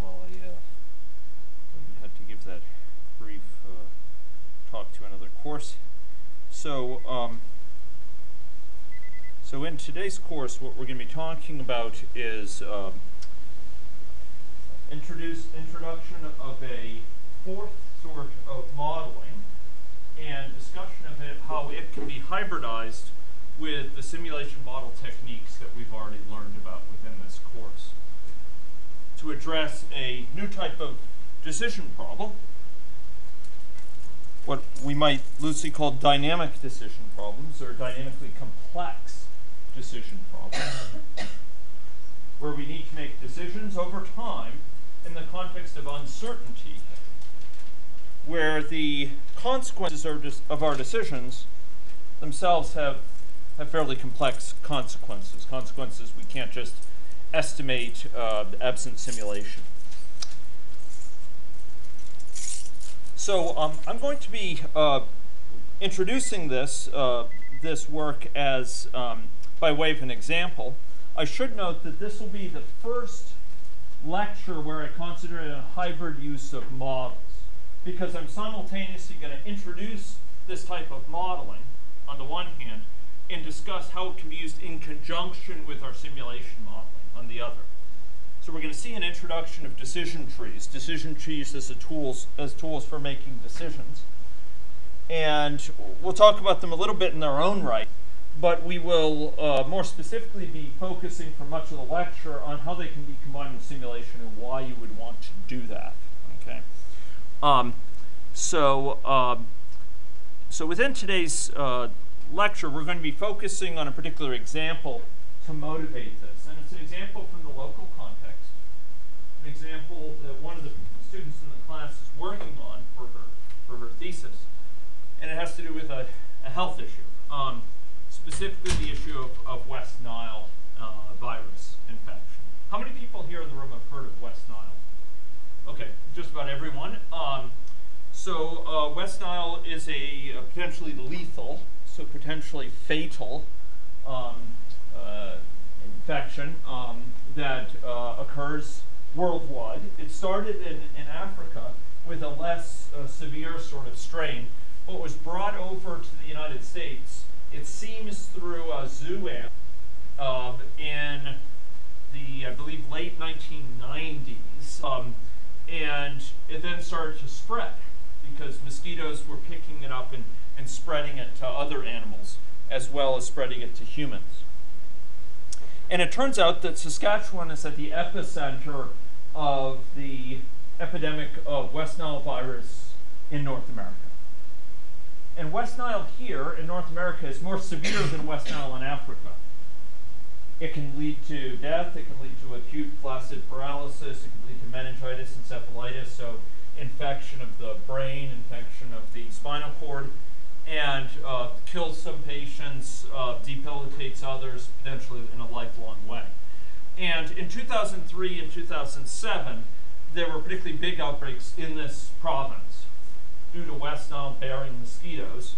while I uh, had to give that brief uh, talk to another course. So, um, so in today's course, what we're going to be talking about is um, introduce introduction of a fourth sort of modeling and discussion of it, how it can be hybridized with the simulation model techniques that we've already learned about within this course to address a new type of decision problem, what we might loosely call dynamic decision problems or dynamically complex decision problems, where we need to make decisions over time in the context of uncertainty, where the consequences of our decisions themselves have, have fairly complex consequences, consequences we can't just estimate uh, absent simulation. So um, I'm going to be uh, introducing this, uh, this work as um, by way of an example. I should note that this will be the first lecture where I consider a hybrid use of models because I'm simultaneously going to introduce this type of modeling on the one hand and discuss how it can be used in conjunction with our simulation modeling on the other. So we're going to see an introduction of decision trees, decision trees as, tools, as tools for making decisions. And we'll talk about them a little bit in their own right, but we will uh, more specifically be focusing for much of the lecture on how they can be combined with simulation and why you would want to do that. Okay. Um, so, um, so within today's uh, lecture, we're going to be focusing on a particular example to motivate this. And it's an example from the local context, an example that one of the students in the class is working on for her, for her thesis. And it has to do with a, a health issue, um, specifically the issue of, of West Nile uh, virus infection. How many people here in the room have heard of West Nile? Okay, just about everyone. Um, so uh, West Nile is a, a potentially lethal, so potentially fatal um, infection um, that uh, occurs worldwide. It started in, in Africa with a less uh, severe sort of strain, but was brought over to the United States. It seems through a zoo animal um, in the, I believe, late 1990s. Um, and it then started to spread because mosquitoes were picking it up and, and spreading it to other animals as well as spreading it to humans. And it turns out that Saskatchewan is at the epicenter of the epidemic of West Nile virus in North America. And West Nile here in North America is more severe than West Nile in Africa. It can lead to death, it can lead to acute flaccid paralysis, it can lead to meningitis, encephalitis, so infection of the brain, infection of the spinal cord, and uh, kills some patients, uh, debilitates others, potentially in a lifelong way. And in 2003 and 2007, there were particularly big outbreaks in this province due to West Nile bearing mosquitoes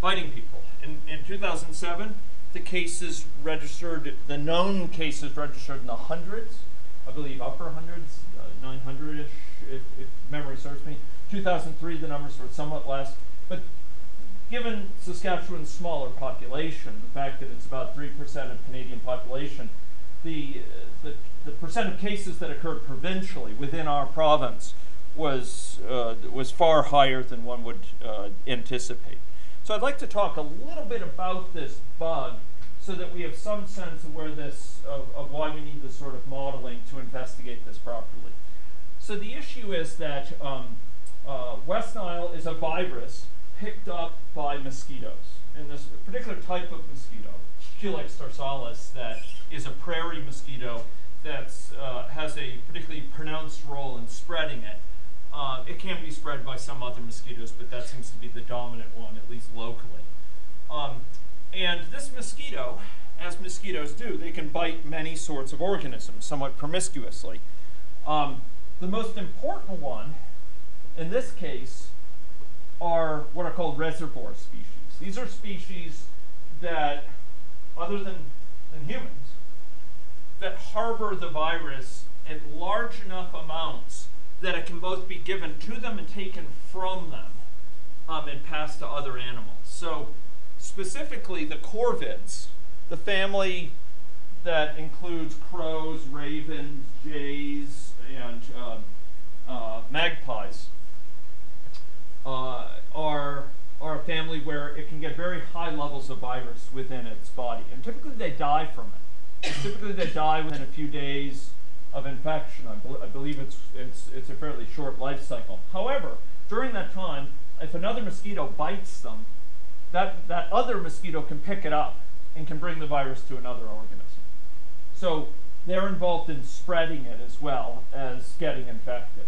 biting people. In, in 2007, the cases registered, the known cases registered in the hundreds, I believe upper hundreds, uh, 900-ish, if, if memory serves me. 2003, the numbers were somewhat less. But given Saskatchewan's smaller population, the fact that it's about 3% of Canadian population, the, the, the, percent of cases that occurred provincially within our province was, uh, was far higher than one would uh, anticipate. So I'd like to talk a little bit about this bug so that we have some sense of where this, of, of why we need this sort of modeling to investigate this properly. So the issue is that um, uh, West Nile is a virus picked up by mosquitoes. And this particular type of mosquito, Culex tarsalis, that is a prairie mosquito that uh, has a particularly pronounced role in spreading it. Uh, it can be spread by some other mosquitoes, but that seems to be the dominant one, at least locally. Um, and this mosquito, as mosquitoes do, they can bite many sorts of organisms somewhat promiscuously. Um, the most important one, in this case, are what are called reservoir species. These are species that, other than, than humans, that harbor the virus at large enough amounts that it can both be given to them and taken from them um, and passed to other animals. So specifically the corvids, the family that includes crows, ravens, jays, and uh, uh, magpies, uh, are, are a family where it can get very high levels of virus within its body. And typically they die from it. typically they die within a few days of infection. I, bel I believe it's, it's, it's a fairly short life cycle. However, during that time, if another mosquito bites them, that, that other mosquito can pick it up and can bring the virus to another organism. So they're involved in spreading it as well as getting infected.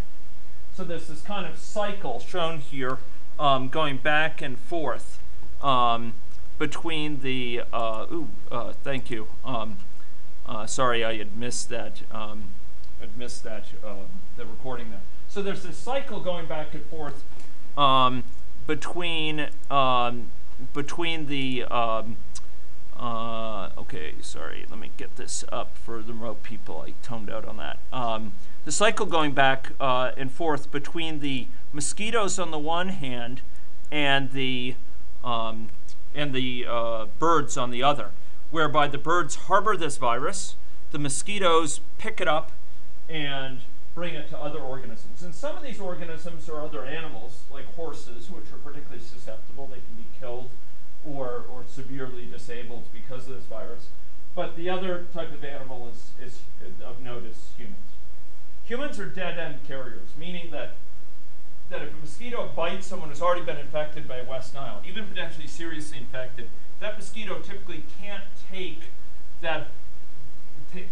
So there's this kind of cycle shown here um, going back and forth um, between the, uh, ooh, uh, thank you. Um, uh, sorry, I had missed that, um, had missed that, uh, the recording there. So there's this cycle going back and forth um, between, um, between the, okay, sorry, let me get this up for the remote people. I toned out on that the cycle going back uh, and forth between the mosquitoes on the one hand and the um, and the uh, birds on the other, whereby the birds harbor this virus, the mosquitoes pick it up and bring it to other organisms. And some of these organisms are other animals, like horses, which are particularly susceptible. They can be killed or, or severely disabled because of this virus. But the other type of animal is, is of note is humans. Humans are dead-end carriers, meaning that that if a mosquito bites someone who's already been infected by West Nile, even potentially seriously infected, that mosquito typically can't take that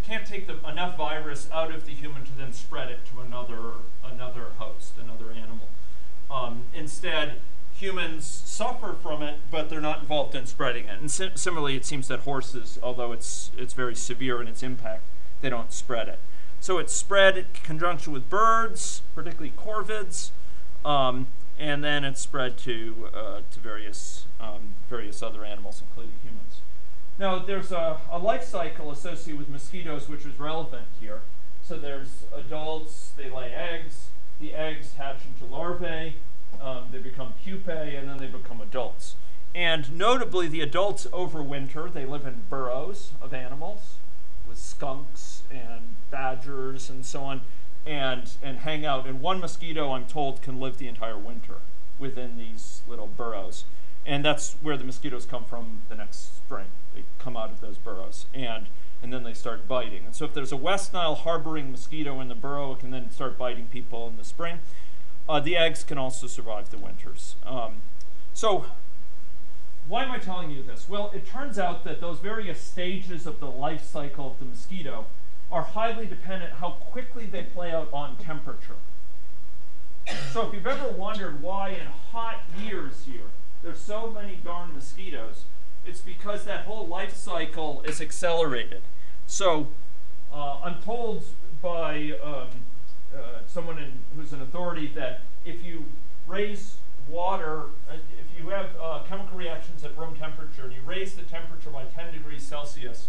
can't take the, enough virus out of the human to then spread it to another another host, another animal. Um, instead, humans suffer from it, but they're not involved in spreading it. And si similarly, it seems that horses, although it's it's very severe in its impact, they don't spread it. So it's spread in conjunction with birds, particularly corvids, um, and then it's spread to, uh, to various, um, various other animals, including humans. Now, there's a, a, life cycle associated with mosquitoes which is relevant here. So there's adults, they lay eggs, the eggs hatch into larvae, um, they become pupae, and then they become adults. And notably, the adults overwinter. They live in burrows of animals with skunks and badgers and so on, and, and hang out. And one mosquito, I'm told, can live the entire winter within these little burrows. And that's where the mosquitoes come from the next spring. They come out of those burrows, and, and then they start biting. And so if there's a West Nile harboring mosquito in the burrow, it can then start biting people in the spring. Uh, the eggs can also survive the winters. Um, so why am I telling you this? Well, it turns out that those various stages of the life cycle of the mosquito are highly dependent how quickly they play out on temperature. So if you've ever wondered why in hot years here there's so many darn mosquitoes, it's because that whole life cycle is accelerated. So uh, I'm told by um, uh, someone in, who's an authority that if you raise water, uh, if you have uh, chemical reactions at room temperature and you raise the temperature by 10 degrees Celsius,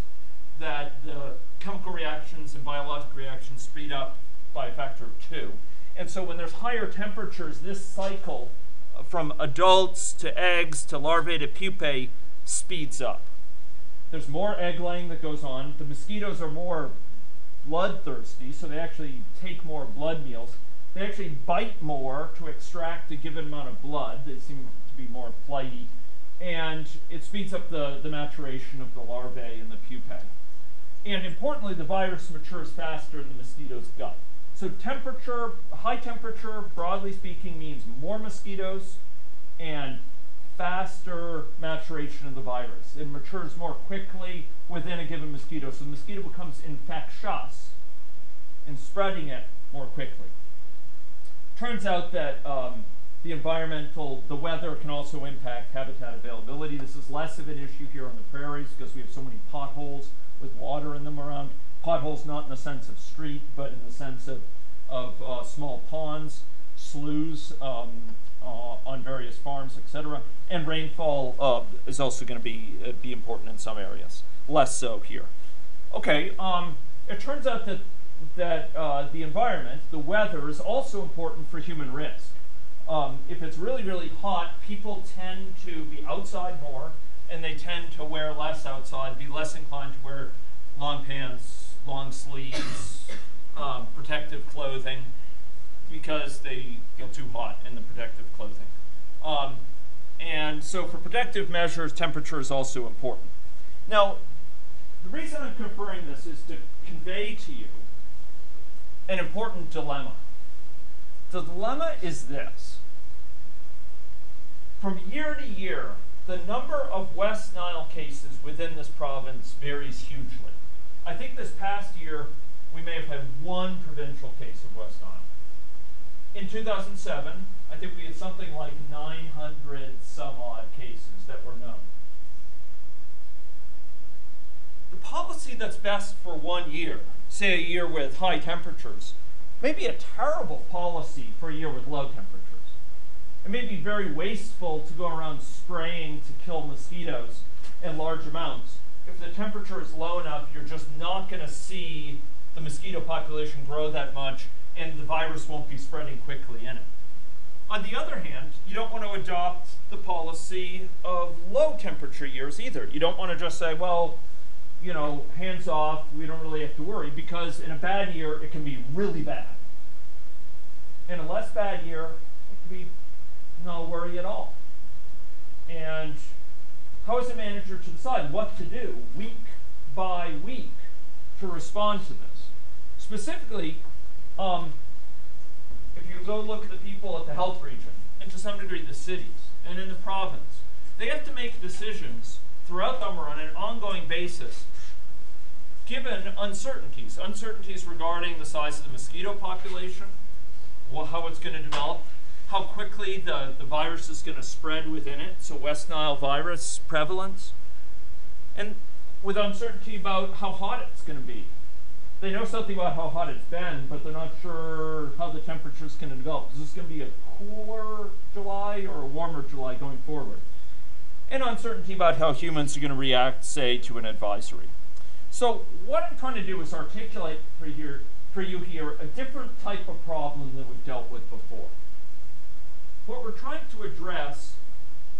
that the chemical reactions and biological reactions speed up by a factor of two. And so when there's higher temperatures, this cycle uh, from adults to eggs to larvae to pupae speeds up. There's more egg laying that goes on. The mosquitoes are more bloodthirsty, so they actually take more blood meals. They actually bite more to extract a given amount of blood. They seem to be more flighty. And it speeds up the, the maturation of the larvae and the pupae. And importantly, the virus matures faster in the mosquito's gut. So temperature, high temperature, broadly speaking, means more mosquitoes and faster maturation of the virus. It matures more quickly within a given mosquito. So the mosquito becomes infectious in spreading it more quickly. Turns out that um, the environmental, the weather can also impact habitat availability. This is less of an issue here on the prairies because we have so many potholes with water in them around. Potholes not in the sense of street, but in the sense of, of uh, small ponds, sloughs um, uh, on various farms, etc. And rainfall uh, is also going to be, uh, be important in some areas, less so here. Okay, um, it turns out that that uh, the environment, the weather, is also important for human risk. Um, if it's really, really hot, people tend to be outside more, and they tend to wear less outside, be less inclined to wear long pants, long sleeves, um, protective clothing, because they feel too hot in the protective clothing. Um, and so for protective measures, temperature is also important. Now, the reason I'm conferring this is to convey to you an important dilemma. The dilemma is this. From year to year, the number of West Nile cases within this province varies hugely. I think this past year, we may have had one provincial case of West Nile. In 2007, I think we had something like 900 some odd cases that were known. The policy that's best for one year, say a year with high temperatures, may be a terrible policy for a year with low temperatures. It may be very wasteful to go around spraying to kill mosquitoes in large amounts. If the temperature is low enough, you're just not going to see the mosquito population grow that much and the virus won't be spreading quickly in it. On the other hand, you don't want to adopt the policy of low temperature years either. You don't want to just say, well, you know, hands off, we don't really have to worry, because in a bad year, it can be really bad. In a less bad year, it can be no worry at all. And how is a manager to decide what to do week by week to respond to this? Specifically, um, if you go look at the people at the health region, and to some degree the cities, and in the province, they have to make decisions throughout summer on an ongoing basis given uncertainties. Uncertainties regarding the size of the mosquito population, well, how it's going to develop, how quickly the, the virus is going to spread within it, so West Nile virus prevalence, and with uncertainty about how hot it's going to be, they know something about how hot it's been, but they're not sure how the temperature is going to develop. Is this going to be a cooler July or a warmer July going forward? And uncertainty about how humans are going to react, say, to an advisory. So what I'm trying to do is articulate for, here, for you here a different type of problem than we've dealt with before. What we're trying to address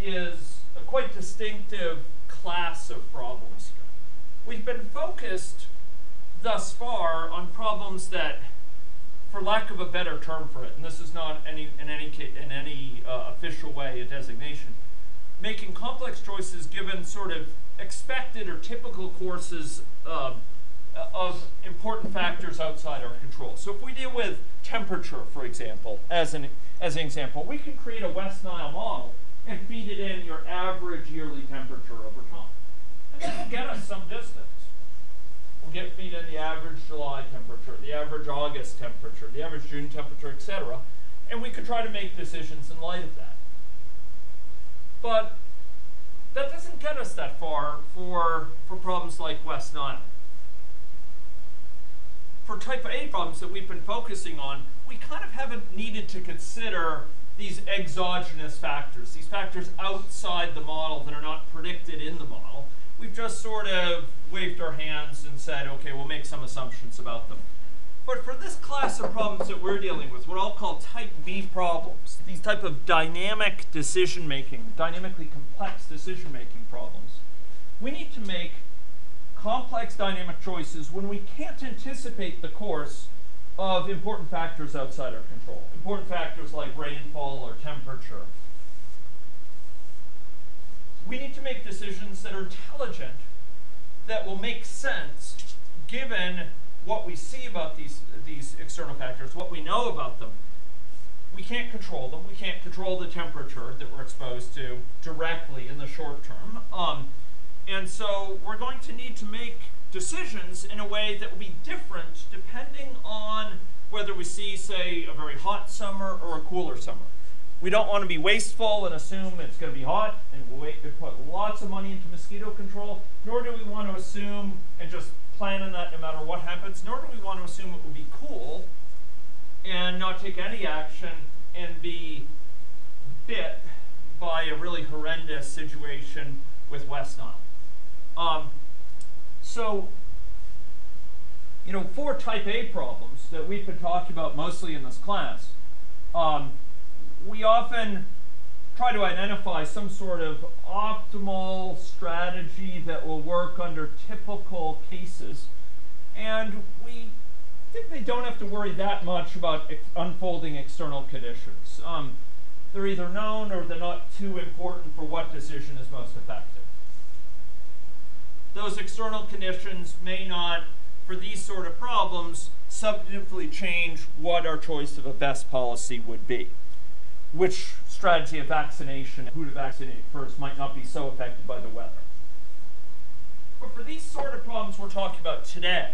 is a quite distinctive class of problems here. We've been focused thus far on problems that, for lack of a better term for it, and this is not any in any in any uh, official way a designation, making complex choices given sort of expected or typical courses uh, of important factors outside our control. So if we deal with temperature, for example, as an as an example, we can create a West Nile model and feed it in your average yearly temperature over time, and that will get us some distance We'll get feed in the average July temperature, the average August temperature, the average June temperature, etc. And we could try to make decisions in light of that. But that doesn't get us that far for, for problems like West Nile. For type A problems that we've been focusing on, we kind of haven't needed to consider these exogenous factors, these factors outside the model that are not predicted in the model. We've just sort of waved our hands and said, okay, we'll make some assumptions about them. But for this class of problems that we're dealing with, what I'll call type B problems, these type of dynamic decision-making, dynamically complex decision-making problems, we need to make complex dynamic choices when we can't anticipate the course of important factors outside our control. Important factors like rainfall or temperature. We need to make decisions that are intelligent that will make sense given what we see about these, these external factors, what we know about them. We can't control them. We can't control the temperature that we're exposed to directly in the short term. Um, and so we're going to need to make decisions in a way that will be different depending on whether we see, say, a very hot summer or a cooler summer. We don't want to be wasteful and assume it's going to be hot and we'll wait to put lots of money into mosquito control, nor do we want to assume and just plan on that no matter what happens, nor do we want to assume it will be cool and not take any action and be bit by a really horrendous situation with West Nile. Um, so you know, for type A problems that we've been talking about mostly in this class, um, we often try to identify some sort of optimal strategy that will work under typical cases. And we typically don't have to worry that much about ex unfolding external conditions. Um, they're either known or they're not too important for what decision is most effective. Those external conditions may not, for these sort of problems, substantively change what our choice of a best policy would be. Which strategy of vaccination, who to vaccinate first, might not be so affected by the weather. But for these sort of problems we're talking about today,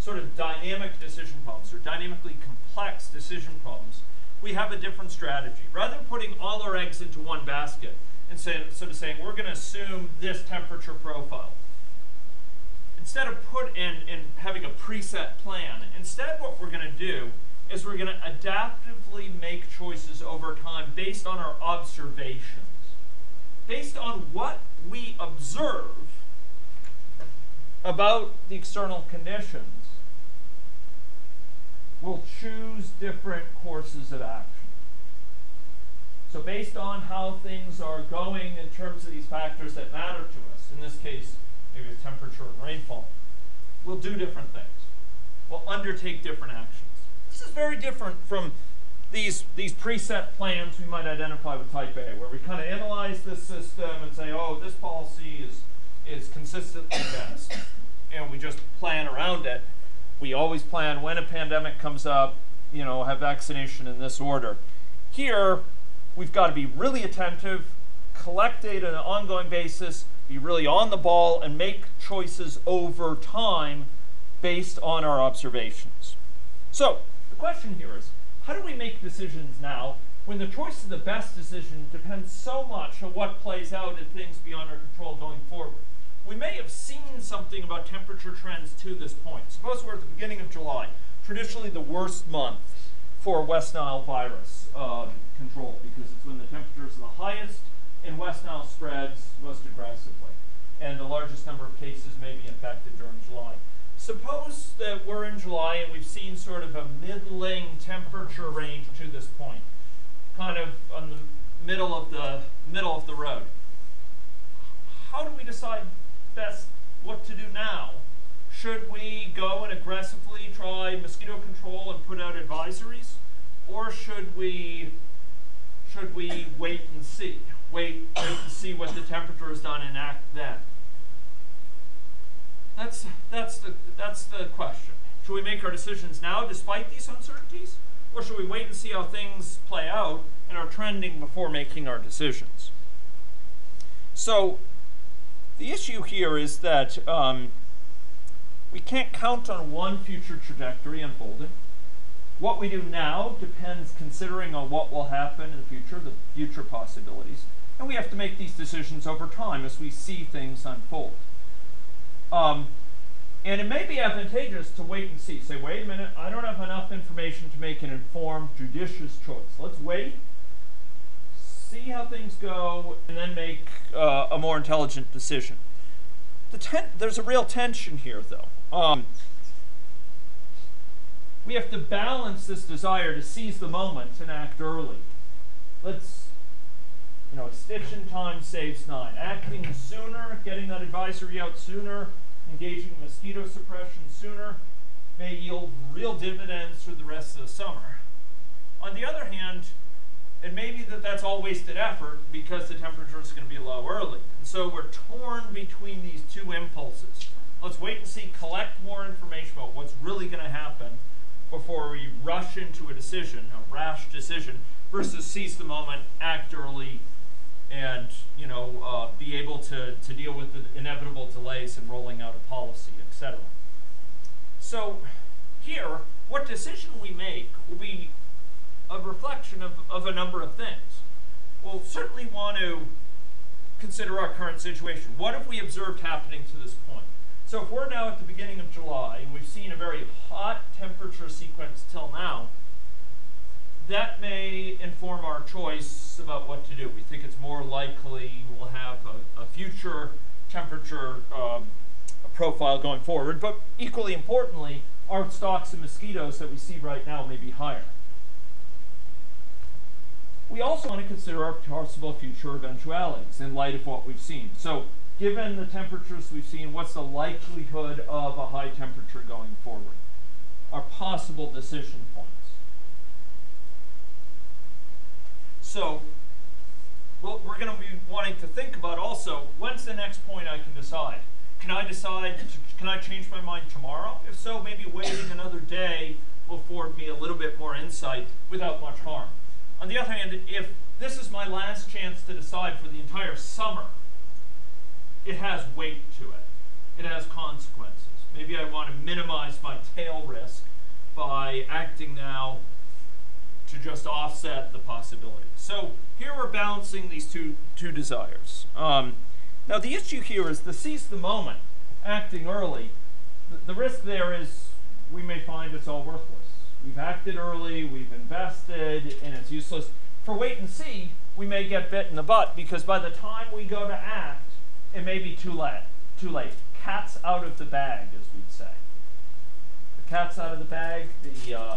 sort of dynamic decision problems or dynamically complex decision problems, we have a different strategy. Rather than putting all our eggs into one basket and say, sort of saying, we're going to assume this temperature profile, instead of put in, in having a preset plan, instead what we're going to do is we're going to adaptively make choices over time based on our observations. Based on what we observe about the external conditions, we'll choose different courses of action. So based on how things are going in terms of these factors that matter to us, in this case, maybe it's temperature and rainfall, we'll do different things. We'll undertake different actions. This is very different from these, these preset plans we might identify with type A, where we kind of analyze this system and say, oh, this policy is, is consistently best. And we just plan around it. We always plan when a pandemic comes up, you know, have vaccination in this order. Here, we've got to be really attentive, collect data on an ongoing basis, be really on the ball, and make choices over time based on our observations. So, question here is, how do we make decisions now when the choice of the best decision depends so much on what plays out in things beyond our control going forward? We may have seen something about temperature trends to this point. Suppose we're at the beginning of July, traditionally the worst month for West Nile virus um, control because it's when the temperatures are the highest and West Nile spreads most aggressively. And the largest number of cases may be infected during July. Suppose that we're in July and we've seen sort of a middling temperature range to this point, kind of on the middle of the middle of the road. How do we decide best what to do now? Should we go and aggressively try mosquito control and put out advisories? Or should we should we wait and see? Wait, wait and see what the temperature is done and act then. That's, that's, the, that's the question. Should we make our decisions now despite these uncertainties? Or should we wait and see how things play out and are trending before making our decisions? So the issue here is that um, we can't count on one future trajectory unfolding. What we do now depends considering on what will happen in the future, the future possibilities. And we have to make these decisions over time as we see things unfold. Um, and it may be advantageous to wait and see. Say, wait a minute, I don't have enough information to make an informed, judicious choice. Let's wait, see how things go, and then make uh, a more intelligent decision. The there's a real tension here, though. Um, we have to balance this desire to seize the moment and act early. Let's, you know, a stitch in time saves nine. Acting sooner, getting that advisory out sooner, engaging mosquito suppression sooner may yield real dividends through the rest of the summer. On the other hand, it may be that that's all wasted effort because the temperature is going to be low early. And so we're torn between these two impulses. Let's wait and see, collect more information about what's really going to happen before we rush into a decision, a rash decision, versus seize the moment, act early, and you know, uh, be able to, to deal with the inevitable delays in rolling out a policy, etc. So here, what decision we make will be a reflection of, of a number of things. We'll certainly want to consider our current situation. What have we observed happening to this point? So if we're now at the beginning of July, and we've seen a very hot temperature sequence till now, that may inform our choice about what to do. We think it's more likely we'll have a, a future temperature um, profile going forward, but equally importantly, our stocks of mosquitoes that we see right now may be higher. We also want to consider our possible future eventualities in light of what we've seen. So given the temperatures we've seen, what's the likelihood of a high temperature going forward? Our possible decision points. So well, we're going to be wanting to think about also, when's the next point I can decide? Can I decide, to, can I change my mind tomorrow? If so, maybe waiting another day will afford me a little bit more insight without much harm. On the other hand, if this is my last chance to decide for the entire summer, it has weight to it. It has consequences. Maybe I want to minimize my tail risk by acting now to just offset the possibility. So here we're balancing these two, two desires. Um, now the issue here is the seize the moment, acting early. The, the risk there is we may find it's all worthless. We've acted early, we've invested, and it's useless. For wait and see, we may get bit in the butt because by the time we go to act, it may be too late. Too late. Cat's out of the bag, as we'd say. The cat's out of the bag. The uh,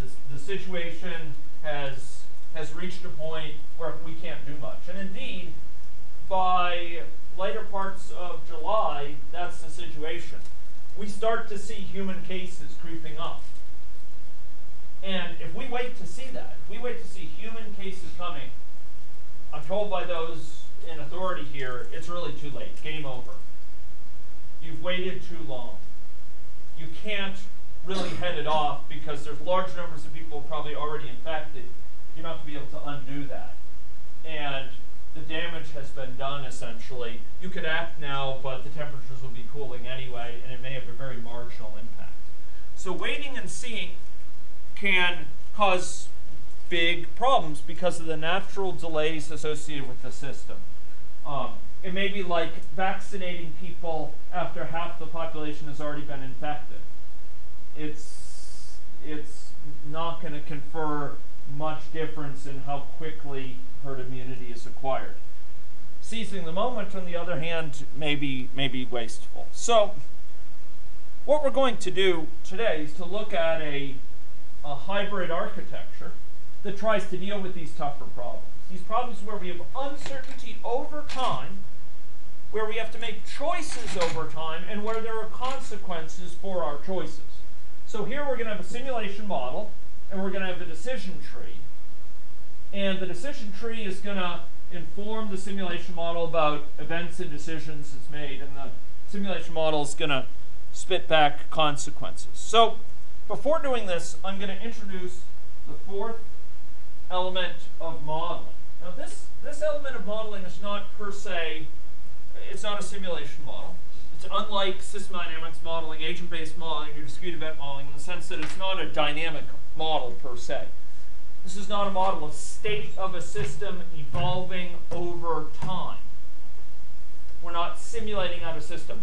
the, the situation has has reached a point where we can't do much. And indeed, by later parts of July, that's the situation we start to see human cases creeping up. And if we wait to see that, if we wait to see human cases coming, I'm told by those in authority here, it's really too late. Game over. You've waited too long. You can't really head it off because there's large numbers of people probably already infected. You're not going to be able to undo that. And the damage has been done essentially. You could act now, but the temperatures will be cooling anyway, and it may have a very marginal impact. So waiting and seeing can cause big problems because of the natural delays associated with the system. Um, it may be like vaccinating people after half the population has already been infected. It's, it's not going to confer much difference in how quickly herd immunity is acquired. Seizing the moment, on the other hand, may be, may be wasteful. So, what we're going to do today is to look at a, a hybrid architecture that tries to deal with these tougher problems. These problems where we have uncertainty over time, where we have to make choices over time, and where there are consequences for our choices. So here we're going to have a simulation model, and we're going to have a decision tree. And the decision tree is going to inform the simulation model about events and decisions it's made, and the simulation model is going to spit back consequences. So before doing this, I'm going to introduce the fourth element of modeling. Now this, this element of modeling is not per se, it's not a simulation model. It's unlike system dynamics modeling, agent-based modeling, or discrete event modeling in the sense that it's not a dynamic model per se. This is not a model of state of a system evolving over time. We're not simulating out a system.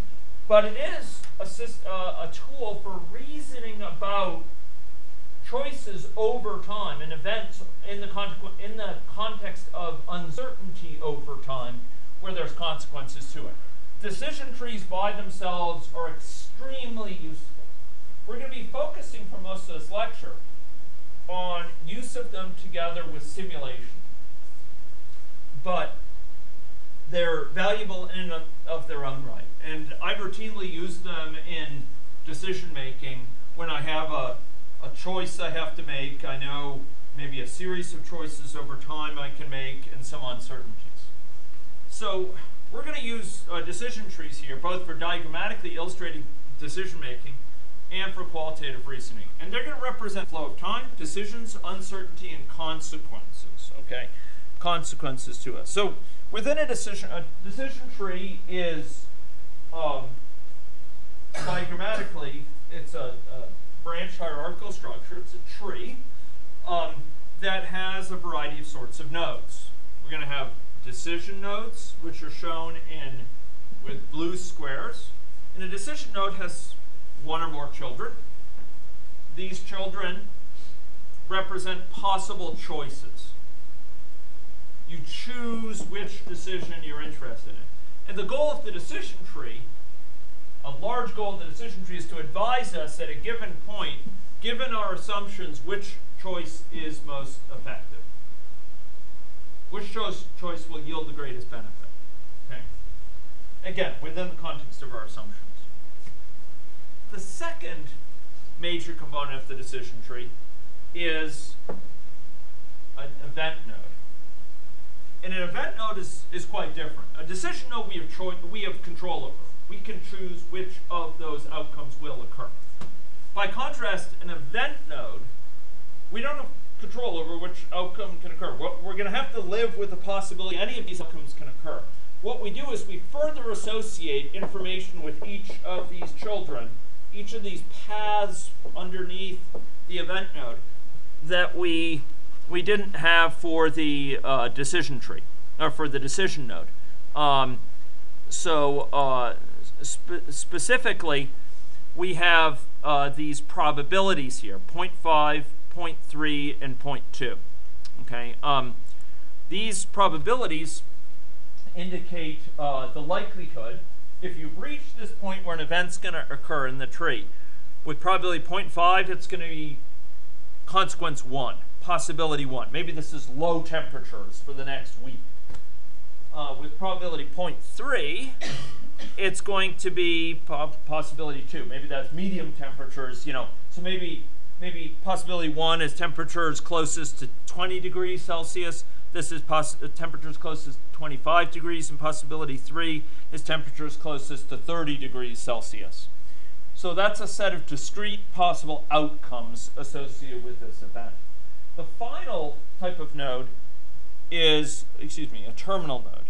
But it is a, uh, a tool for reasoning about choices over time and events in the, in the context of uncertainty over time where there's consequences to it. Decision trees by themselves are extremely useful. We're going to be focusing for most of this lecture on use of them together with simulation. But they're valuable in and of their own right. And I routinely use them in decision making when I have a, a choice I have to make. I know maybe a series of choices over time I can make and some uncertainties. So we're going to use uh, decision trees here, both for diagrammatically illustrating decision making and for qualitative reasoning. And they're going to represent flow of time, decisions, uncertainty, and consequences, okay? Consequences to us. So within a decision, a decision tree is, um, diagrammatically, it's a, a, branch hierarchical structure. It's a tree um, that has a variety of sorts of nodes. We're going to have decision nodes, which are shown in with blue squares. And a decision node has one or more children. These children represent possible choices. You choose which decision you're interested in. And the goal of the decision tree a large goal of the decision tree is to advise us at a given point, given our assumptions, which choice is most effective. Which choice, choice will yield the greatest benefit? Okay. Again, within the context of our assumptions. The second major component of the decision tree is an event node. And an event node is, is quite different. A decision node we have we have control over. We can choose which of those outcomes will occur. By contrast, an event node, we don't have control over which outcome can occur. We're going to have to live with the possibility any of these outcomes can occur. What we do is we further associate information with each of these children, each of these paths underneath the event node that we we didn't have for the uh, decision tree, or for the decision node. Um, so uh, spe specifically, we have uh, these probabilities here, 0.5, 0.3, and 0.2. Okay, um, these probabilities indicate uh, the likelihood, if you've reached this point where an event's going to occur in the tree, with probability 0.5, it's going to be consequence 1 possibility one. Maybe this is low temperatures for the next week. Uh, with probability 0.3, it's going to be po possibility two. Maybe that's medium temperatures, you know. So maybe maybe possibility one is temperatures closest to 20 degrees Celsius. This is uh, temperatures closest to 25 degrees, and possibility three is temperatures closest to 30 degrees Celsius. So that's a set of discrete possible outcomes associated with this event. The final type of node is, excuse me, a terminal node.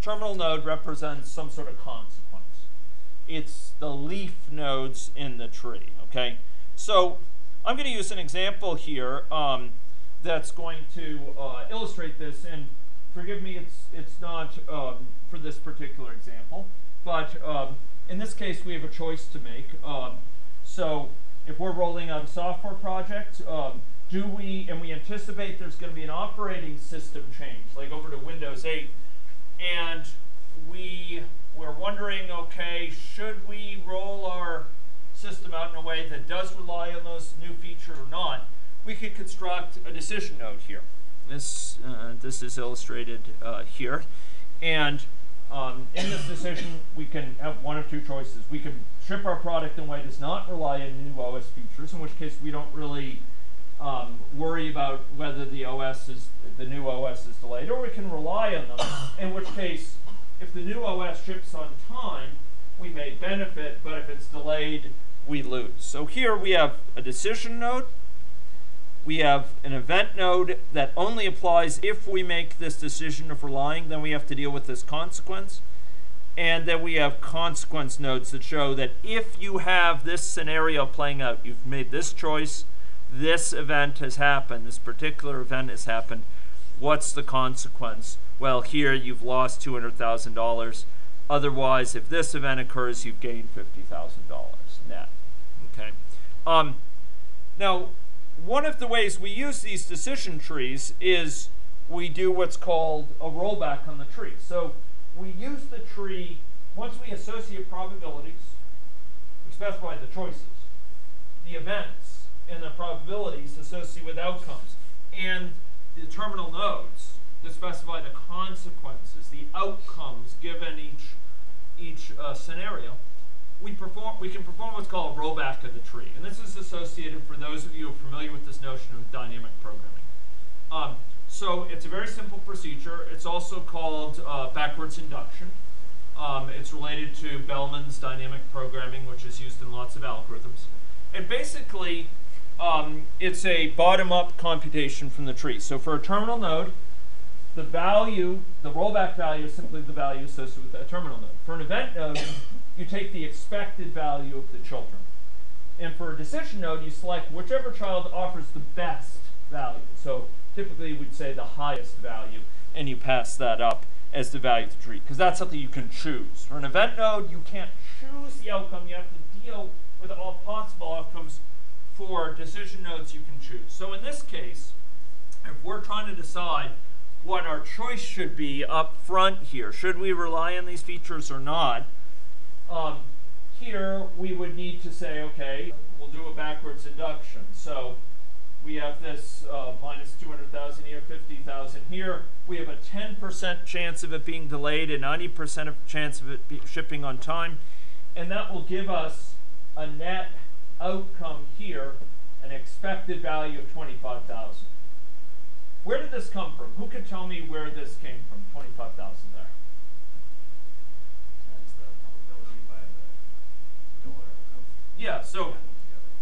Terminal node represents some sort of consequence. It's the leaf nodes in the tree, okay? So I'm going to use an example here um, that's going to uh, illustrate this, and forgive me, it's, it's not um, for this particular example, but um, in this case we have a choice to make. Um, so if we're rolling out a software project, um, do we, and we anticipate there's going to be an operating system change, like over to Windows 8, and we we're wondering, okay, should we roll our system out in a way that does rely on those new features or not? We could construct a decision node here. This uh, this is illustrated uh, here, and um, in this decision, we can have one of two choices. We can ship our product in a way that does not rely on new OS features, in which case we don't really um, worry about whether the OS is the new OS is delayed, or we can rely on them. In which case, if the new OS ships on time, we may benefit, but if it's delayed, we lose. So here we have a decision node. We have an event node that only applies if we make this decision of relying, then we have to deal with this consequence. And then we have consequence nodes that show that if you have this scenario playing out, you've made this choice, this event has happened, this particular event has happened, what's the consequence? Well, here you've lost $200,000. Otherwise, if this event occurs, you've gained $50,000 net. Okay. Um, now, one of the ways we use these decision trees is we do what's called a rollback on the tree. So we use the tree, once we associate probabilities, we specify the choices, the events, and the probabilities associated with outcomes, and the terminal nodes to specify the consequences, the outcomes given each each uh, scenario. We perform. We can perform what's called a rollback of the tree, and this is associated for those of you who are familiar with this notion of dynamic programming. Um, so it's a very simple procedure. It's also called uh, backwards induction. Um, it's related to Bellman's dynamic programming, which is used in lots of algorithms. And basically, um, it's a bottom-up computation from the tree. So for a terminal node, the value, the rollback value is simply the value associated with that terminal node. For an event node, you take the expected value of the children. And for a decision node, you select whichever child offers the best value. So typically we'd say the highest value, and you pass that up as the value the tree, because that's something you can choose. For an event node, you can't choose the outcome. You have to deal with all possible outcomes for decision nodes you can choose. So in this case, if we're trying to decide what our choice should be up front here, should we rely on these features or not, Um, here we would need to say, okay, we'll do a backwards induction. So we have this uh, minus 200,000 here, 50,000 here. We have a 10% chance of it being delayed, a 90% of chance of it shipping on time. And that will give us a net outcome here, an expected value of 25,000. Where did this come from? Who could tell me where this came from, 25,000 there? That's the probability by the dollar outcome. Yeah, so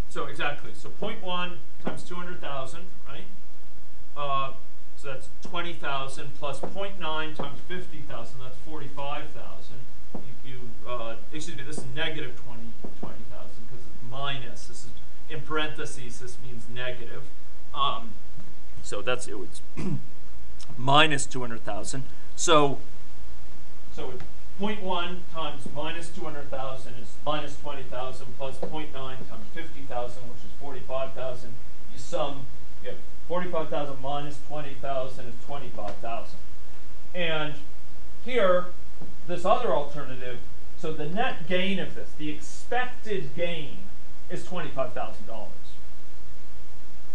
So exactly. So 0.1 times 200,000, right? Uh, so that's 20,000 plus 0.9 times 50,000, that's 45,000. You, you uh, excuse me, this is negative 20 20,000 because it's minus. This is in parentheses. This means negative. Um, so that's it was minus 200,000. So so it's 0.1 times minus 200,000 is minus 20,000 plus 0.9 times 50,000, which is 45,000. You sum, you have 45,000 minus 20,000 is 25,000. And here, this other alternative, so the net gain of this, the expected gain, is $25,000.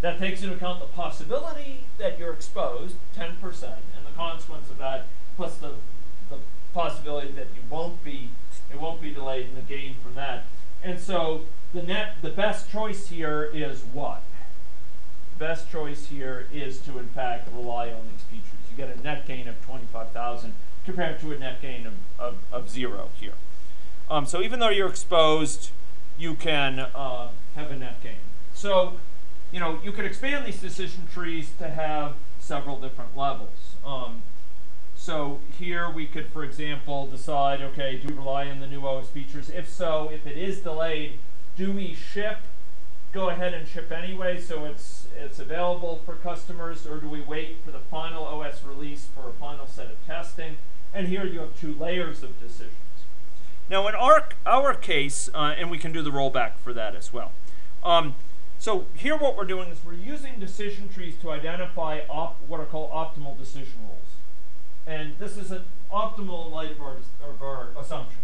That takes into account the possibility that you're exposed, 10%, and the consequence of that, plus the, the possibility that you won't be, it won't be delayed in the gain from that. And so the net, the best choice here is what? Best choice here is to in fact rely on these features. You get a net gain of 25,000 compared to a net gain of, of, of zero here. Um, so even though you're exposed, you can uh, have a net gain. So, you know, you could expand these decision trees to have several different levels. Um, so here we could, for example, decide, okay, do we rely on the new OS features? If so, if it is delayed, do we ship, go ahead and ship anyway so it's, it's available for customers, or do we wait for the final OS release for a final set of testing? And here you have two layers of decisions. Now in our, our case, uh, and we can do the rollback for that as well. Um, so here what we're doing is we're using decision trees to identify what are called optimal decision rules. And this is an optimal light of our, of our assumptions.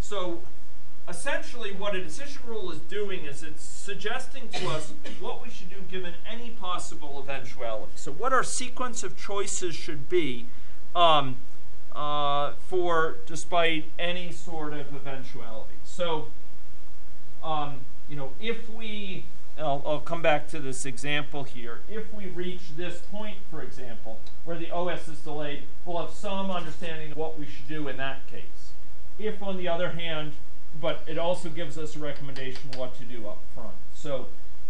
So essentially what a decision rule is doing is it's suggesting to us what we should do given any possible eventuality. So what our sequence of choices should be um, uh, for despite any sort of eventuality. So, um, you know, if we, I'll, I'll come back to this example here. If we reach this point, for example, where the OS is delayed, we'll have some understanding of what we should do in that case. If, on the other hand, but it also gives us a recommendation what to do up front. So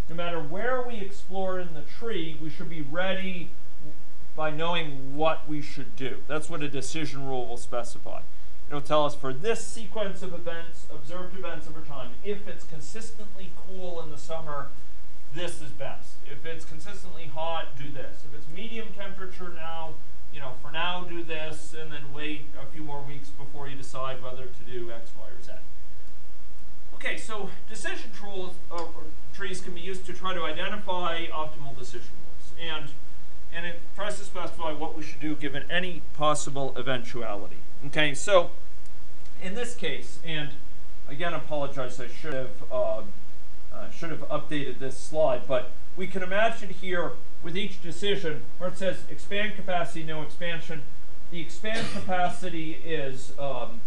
no matter where we explore in the tree, we should be ready by knowing what we should do. That's what a decision rule will specify. It'll tell us for this sequence of events, observed events over time, if it's consistently cool in the summer, this is best. If it's consistently hot, do this. If it's medium temperature now, you know, for now do this, and then wait a few more weeks before you decide whether to do X, Y, or Z. Okay, so decision rules, uh, trees can be used to try to identify optimal decision rules. And, and it tries to specify what we should do given any possible eventuality. Okay, so in this case, and again, apologize, I should have, uh, uh, should have updated this slide, but we can imagine here with each decision where it says expand capacity, no expansion. The expand capacity is, um,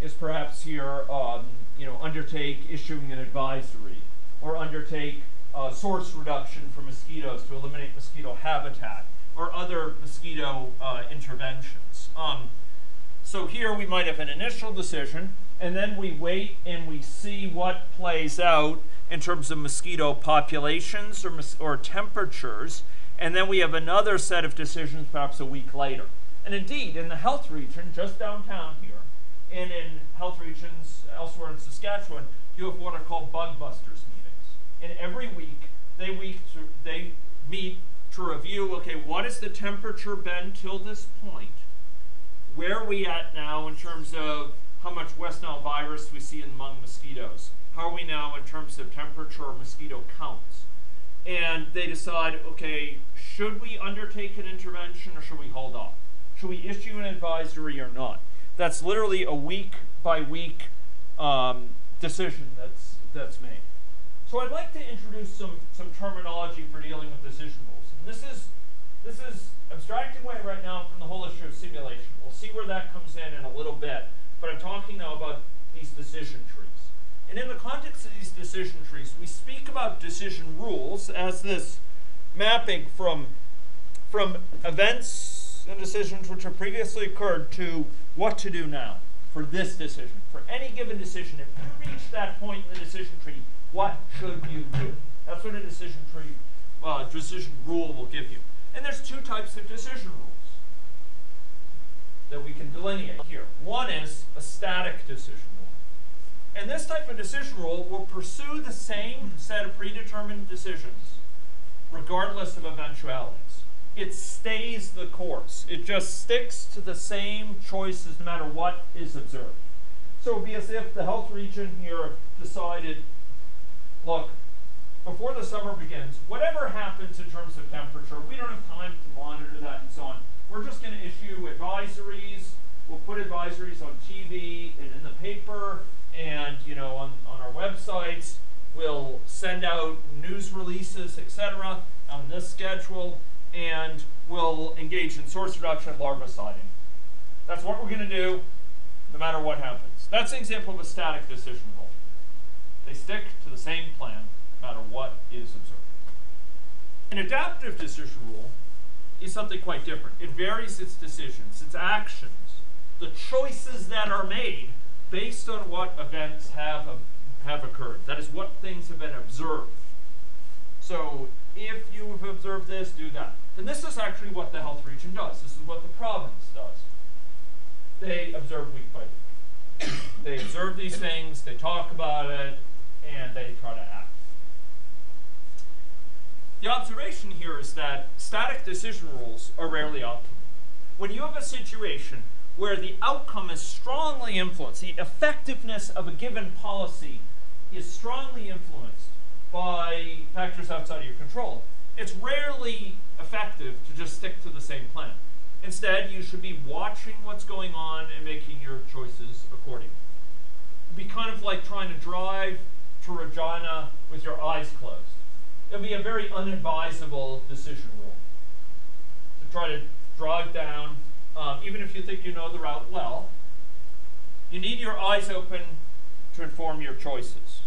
is perhaps here um, you know, undertake issuing an advisory or undertake uh, source reduction for mosquitoes to eliminate mosquito habitat or other mosquito uh, interventions. Um, so here we might have an initial decision and then we wait and we see what plays out in terms of mosquito populations or, or temperatures and then we have another set of decisions perhaps a week later. And indeed, in the health region, just downtown here, and in health regions elsewhere in Saskatchewan, you have what are called bug busters meetings. And every week, they, week they meet to review, okay, what has the temperature been till this point? Where are we at now in terms of how much West Nile virus we see among mosquitoes? How are we now in terms of temperature or mosquito counts? And they decide, okay, should we undertake an intervention or should we hold off? Should we issue an advisory or not? That's literally a week by week um, decision that's that's made. So I'd like to introduce some some terminology for dealing with decision rules. This is this is abstracting away right now from the whole issue of simulation. We'll see where that comes in in a little bit. But I'm talking now about these decision trees. And in the context of these decision trees, we speak about decision rules as this mapping from from events and decisions which have previously occurred to what to do now for this decision. For any given decision, if you reach that point in the decision tree, what should you do? That's what a decision tree, uh, decision rule will give you. And there's two types of decision rules that we can delineate here. One is a static decision rule. And this type of decision rule will pursue the same set of predetermined decisions regardless of eventualities. It stays the course. It just sticks to the same choices no matter what is observed. So it would be as if the health region here decided, look, before the summer begins, whatever happens in terms of temperature, we don't have time to monitor that and so on. We're just going to issue advisories. We'll put advisories on TV and in the paper and you know on, on our websites. We'll send out news releases, etc. on this schedule, and we'll engage in source reduction and larviciding. That's what we're going to do no matter what happens. That's an example of a static decision rule. They stick to the same plan matter what is observed. An adaptive decision rule is something quite different. It varies its decisions, its actions, the choices that are made based on what events have, um, have occurred. That is, what things have been observed. So if you have observed this, do that. And this is actually what the health region does. This is what the province does. They observe week by week. they observe these things, they talk about it, and they try to act. The observation here is that static decision rules are rarely optimal. When you have a situation where the outcome is strongly influenced, the effectiveness of a given policy is strongly influenced by factors outside of your control, it's rarely effective to just stick to the same plan. Instead, you should be watching what's going on and making your choices accordingly. It'd be kind of like trying to drive to Regina with your eyes closed. It'll be a very unadvisable decision rule to try to drive down, um, even if you think you know the route well. You need your eyes open to inform your choices.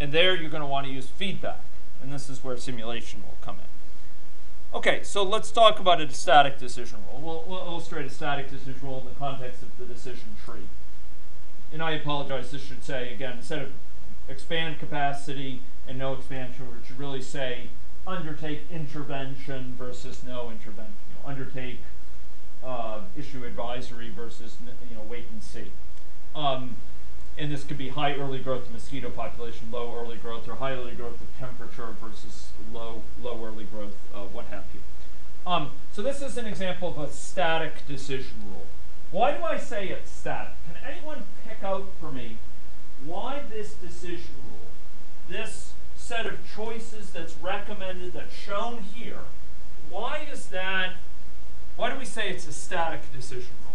And there you're going to want to use feedback. And this is where simulation will come in. Okay, so let's talk about a static decision rule. We'll, we'll illustrate a static decision rule in the context of the decision tree. And I apologize, this should say, again, instead of expand capacity and no expansion, we should really say undertake intervention versus no intervention. You know, undertake uh, issue advisory versus you know wait and see. Um, and this could be high early growth of mosquito population, low early growth, or high early growth of temperature versus low low early growth, what have you. Um, so this is an example of a static decision rule. Why do I say it's static? Can anyone pick out for me why this decision rule, this set of choices that's recommended, that's shown here, why is that, why do we say it's a static decision rule?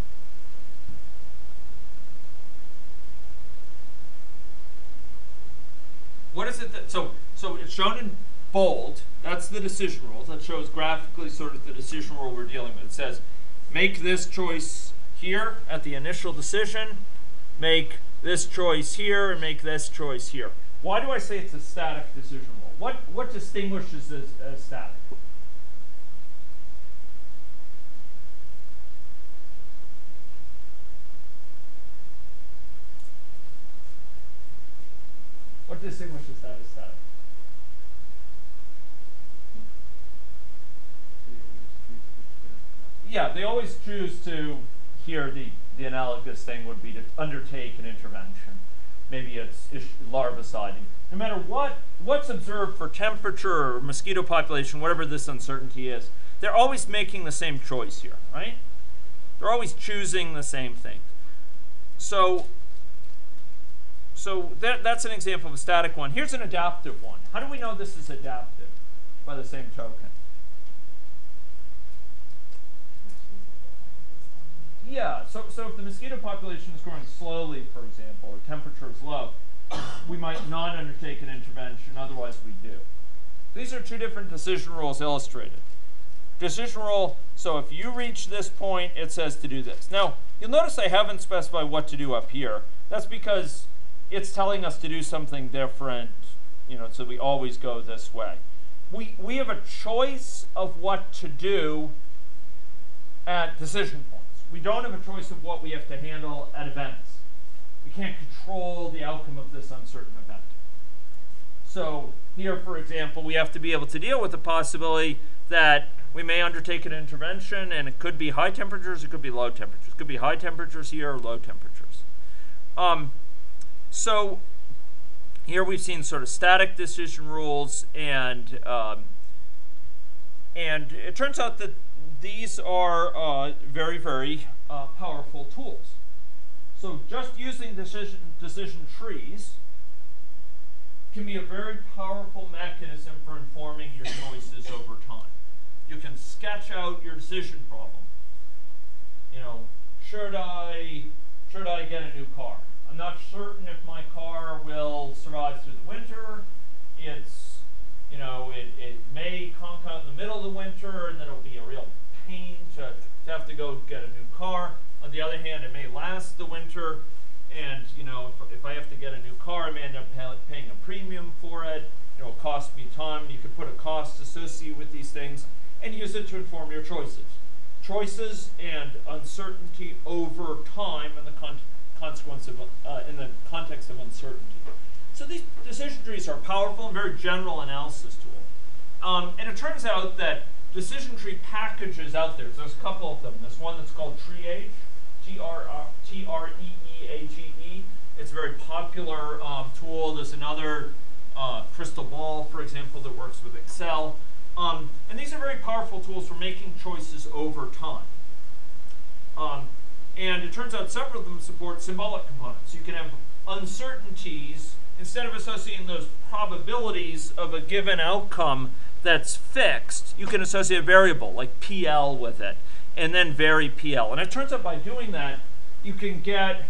What is it that, so, so it's shown in bold, that's the decision rule, that shows graphically sort of the decision rule we're dealing with. It says, make this choice here at the initial decision, make this choice here, and make this choice here. Why do I say it's a static decision rule? What, what distinguishes this as static? What distinguishes that as static? Yeah, they always choose to, here the, the analogous thing would be to undertake an intervention. Maybe it's larviciding. No matter what, what's observed for temperature or mosquito population, whatever this uncertainty is, they're always making the same choice here, right? They're always choosing the same thing. So so that, that's an example of a static one. Here's an adaptive one. How do we know this is adaptive by the same token? Yeah, so, so if the mosquito population is growing slowly, for example, temperature is low, we might not undertake an intervention, otherwise we do. These are two different decision rules illustrated. Decision rule, so if you reach this point, it says to do this. Now, you'll notice I haven't specified what to do up here. That's because it's telling us to do something different, you know, so we always go this way. We, we have a choice of what to do at decision points. We don't have a choice of what we have to handle at events. We can't control the outcome of this uncertain event. So here, for example, we have to be able to deal with the possibility that we may undertake an intervention and it could be high temperatures, it could be low temperatures. It could be high temperatures here or low temperatures. Um, so here we've seen sort of static decision rules and um, and it turns out that these are uh, very, very uh, powerful tools. So just using decision, decision trees can be a very powerful mechanism for informing your choices over time. You can sketch out your decision problem. You know, should I should I get a new car? I'm not certain if my car will survive through the winter. It's you know, it, it may conk out in the middle of the winter and then it'll be a real pain to, to have to go get a new car. On the other hand, it may last the winter and, you know, if, if I have to get a new car, I may end up pay, paying a premium for it. It'll cost me time. You could put a cost associated with these things and use it to inform your choices. Choices and uncertainty over time in the con consequence of, uh, in the context of uncertainty. So these decision trees are powerful and very general analysis tool. Um, and it turns out that decision tree packages out there, there's a couple of them. There's one that's called TreeAge, T-R-E-E-A-G-E. It's a very popular um, tool. There's another uh, Crystal Ball, for example, that works with Excel. Um, and these are very powerful tools for making choices over time. Um, and it turns out several of them support symbolic components. You can have uncertainties instead of associating those probabilities of a given outcome that's fixed, you can associate a variable like PL with it and then vary PL. And it turns out by doing that, you can get,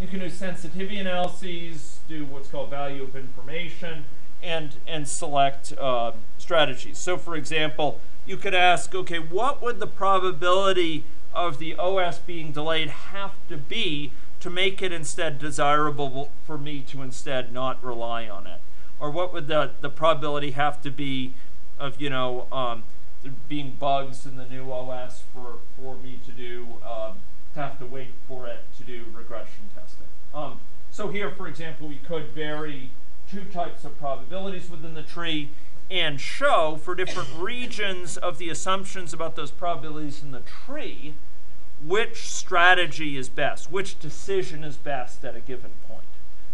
you can do sensitivity analyses, do what's called value of information, and, and select uh, strategies. So for example, you could ask, okay, what would the probability of the OS being delayed have to be to make it instead desirable for me to instead not rely on it? Or what would the, the probability have to be of, you know, um, being bugs in the new OS for, for me to do, um, to have to wait for it to do regression testing. Um, so here, for example, we could vary two types of probabilities within the tree and show for different regions of the assumptions about those probabilities in the tree which strategy is best, which decision is best at a given point.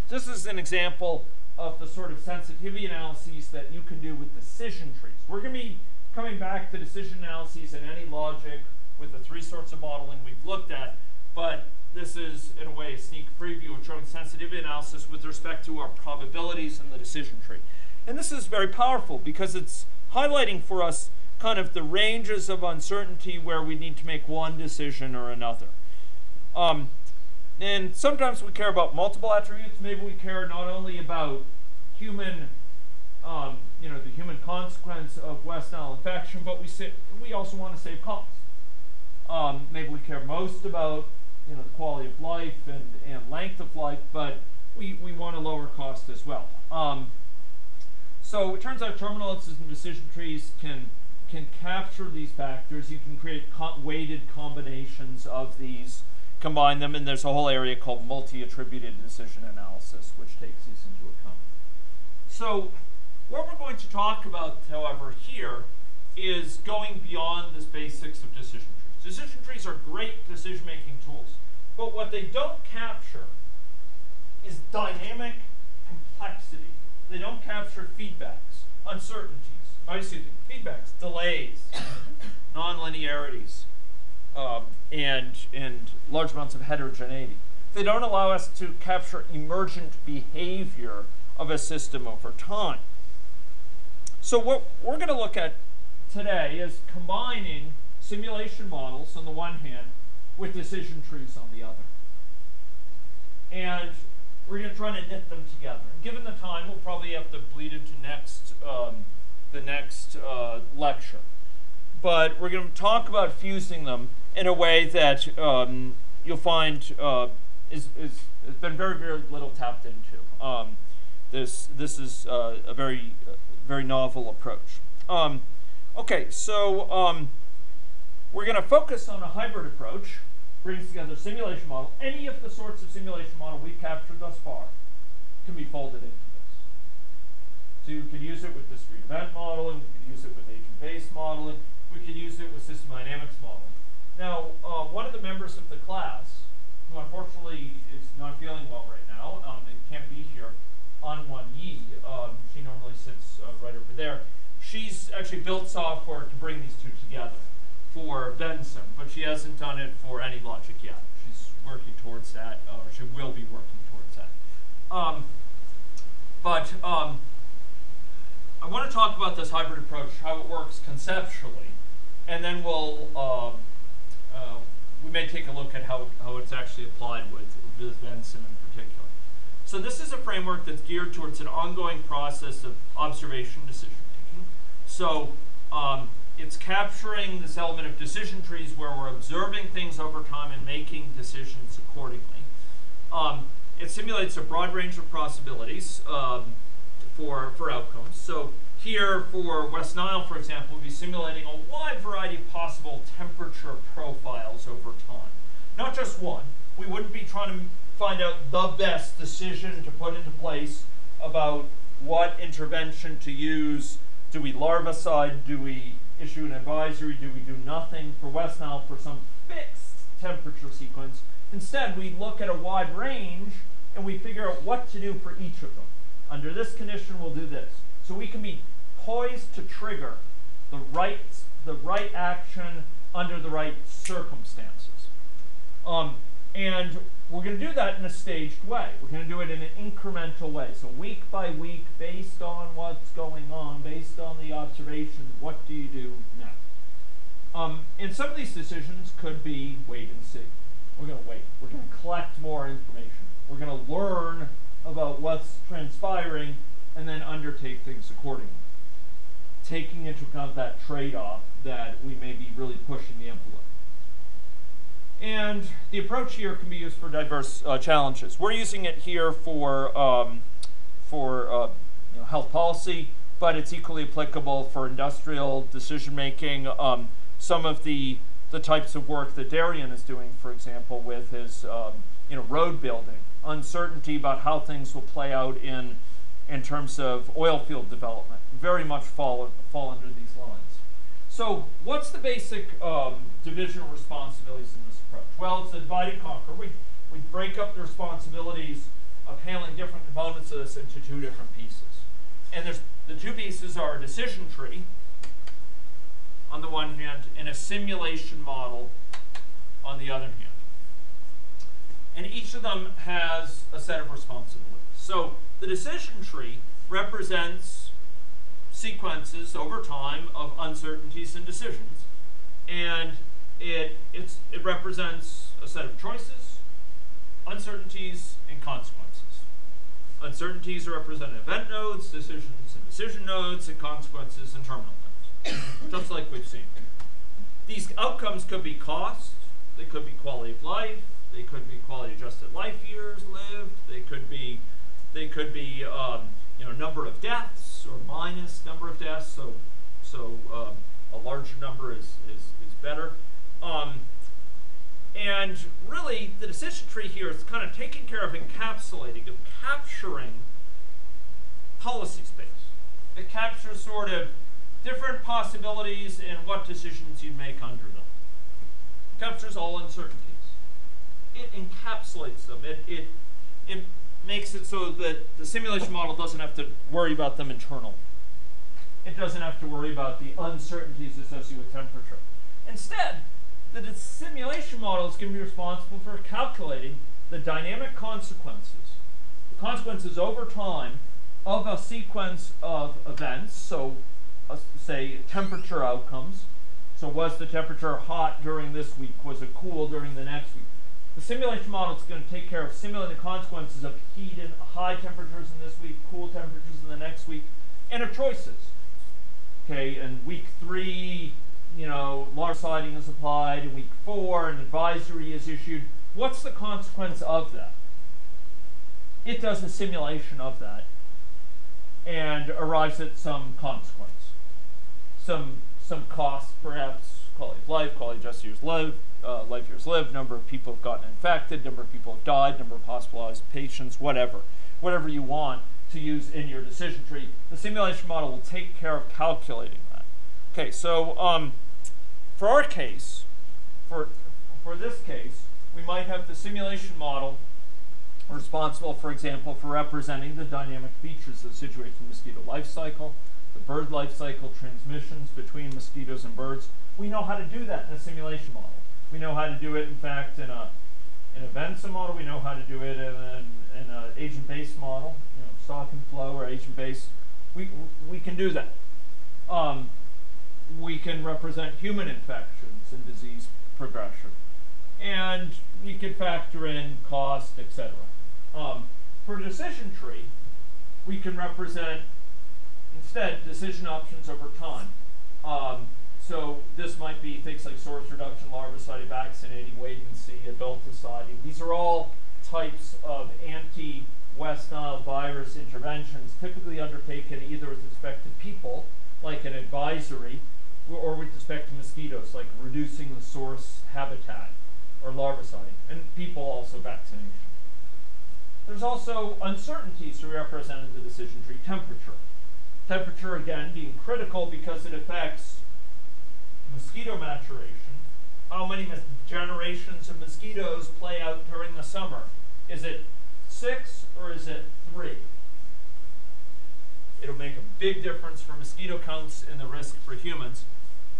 This is an example of the sort of sensitivity analyses that you can do with decision trees. We're going to be coming back to decision analyses and AnyLogic with the three sorts of modeling we've looked at, but this is, in a way, a sneak preview of showing sensitivity analysis with respect to our probabilities in the decision tree. And this is very powerful because it's highlighting for us kind of the ranges of uncertainty where we need to make one decision or another. Um, and sometimes we care about multiple attributes. Maybe we care not only about human, um, you know, the human consequence of West Nile infection, but we say, we also want to save costs. Um, maybe we care most about, you know, the quality of life and, and length of life, but we, we want to lower cost as well. Um, so it turns out terminal and decision trees can can capture these factors. You can create co weighted combinations of these, combine them, and there's a whole area called multi-attributed decision analysis, which takes these into account. So what we're going to talk about, however, here is going beyond the basics of decision trees. Decision trees are great decision-making tools, but what they don't capture is dynamic complexity. They don't capture feedbacks, uncertainties, oh, excuse me, feedbacks, delays, nonlinearities, um, and, and large amounts of heterogeneity. They don't allow us to capture emergent behavior of a system over time. So what we're going to look at today is combining simulation models on the one hand with decision trees on the other. And we're going to try to knit them together. Given the time, we'll probably have to bleed into next um, the next uh, lecture. But we're going to talk about fusing them in a way that um, you'll find uh, is, is has been very very little tapped into. Um, this this is uh, a very very novel approach. Um, okay, so um, we're going to focus on a hybrid approach, brings together simulation model. Any of the sorts of simulation model we've captured thus far can be folded into this. So you can use it with discrete event modeling, we can use it with agent-based modeling, we can use it with system dynamics modeling. Now, uh, one of the members of the class, who unfortunately is not feeling well right now, um, and can't be here, on one Yi, um, she normally sits uh, right over there. She's actually built software to bring these two together for Vensim, but she hasn't done it for AnyLogic yet. She's working towards that, or she will be working towards that. Um, but um, I want to talk about this hybrid approach, how it works conceptually, and then we'll um, uh, we may take a look at how, how it's actually applied with, with Vensim in particular. So this is a framework that's geared towards an ongoing process of observation decision making. So um, it's capturing this element of decision trees where we're observing things over time and making decisions accordingly. Um, it simulates a broad range of possibilities. Um, for, for outcomes. So here for West Nile, for example, we'll be simulating a wide variety of possible temperature profiles over time. Not just one. We wouldn't be trying to find out the best decision to put into place about what intervention to use. Do we larvicide? Do we issue an advisory? Do we do nothing for West Nile for some fixed temperature sequence? Instead, we look at a wide range and we figure out what to do for each of them. Under this condition, we'll do this. So we can be poised to trigger the right, the right action under the right circumstances. Um, and we're going to do that in a staged way. We're going to do it in an incremental way. So week by week, based on what's going on, based on the observations, what do you do now? Um, and some of these decisions could be wait and see. We're going to wait. We're going to collect more information. We're going to learn about what's transpiring and then undertake things accordingly. Taking into account that trade-off that we may be really pushing the envelope. And the approach here can be used for diverse uh, challenges. We're using it here for, um, for uh, you know, health policy, but it's equally applicable for industrial decision making. Um, some of the, the types of work that Darian is doing, for example, with his um, you know, road building uncertainty about how things will play out in, in terms of oil field development. Very much fall, fall under these lines. So what's the basic um, division of responsibilities approach? Well, it's a divide and conquer. We, we break up the responsibilities of handling different components of this into two different pieces. And there's, the two pieces are a decision tree, on the one hand, and a simulation model on the other hand and each of them has a set of responsibilities. So the decision tree represents sequences over time of uncertainties and decisions, and it, it represents a set of choices, uncertainties, and consequences. Uncertainties are represented event nodes, decisions and decision nodes, and consequences and terminal nodes, just like we've seen. These outcomes could be cost, they could be quality of life, they could be quality adjusted life years lived. They could be, they could be, um, you know, number of deaths or minus number of deaths. So, so um, a larger number is is, is better. Um, and really, the decision tree here is kind of taking care of encapsulating, of capturing policy space. It captures sort of different possibilities and what decisions you'd make under them. It captures all uncertainties. it encapsulates them. It, it, it makes it so that the simulation model doesn't have to worry about them internally. It doesn't have to worry about the uncertainties associated with temperature. Instead, the simulation model is going to be responsible for calculating the dynamic consequences, the consequences over time of a sequence of events, so uh, say temperature outcomes, So was the temperature hot during this week? Was it cool during the next week? The simulation model is going to take care of simulating the consequences of heat and high temperatures in this week, cool temperatures in the next week, and of choices. Okay, and week three, you know, larviciding is applied. In week four, an advisory is issued. What's the consequence of that? It does a simulation of that and arrives at some consequence. Some some cost, perhaps quality of life, quality of just years lived, uh, life years lived, number of people have gotten infected, number of people have died, number of hospitalized patients, whatever. Whatever you want to use in your decision tree. The simulation model will take care of calculating. Okay, so um, for our case, for, for this case, we might have the simulation model responsible, for example, for representing the dynamic features of the situation mosquito life cycle, the bird life cycle, transmissions between mosquitoes and birds. We know how to do that in a simulation model. We know how to do it, in fact, in a in a Vensim model. We know how to do it in an in a agent-based model, you know, stock and flow or agent-based. We we can do that. Um, we can represent human infections and disease progression, and we can factor in cost, etc. Um, for decision tree, we can represent instead decision options over time. Um, so this might be things like source reduction, larvicidal vaccinating, wait and see, adulticiding. These are all types of anti-West Nile virus interventions typically undertaken either with respect to people, like an advisory, or with respect to mosquitoes, like reducing the source habitat or larviciding, and people also vaccination. There's also uncertainties to represent in the decision tree temperature. Temperature, again, being critical because it affects mosquito maturation, how many generations of mosquitoes play out during the summer. Is it six or is it three? It'll make a big difference for mosquito counts and the risk for humans.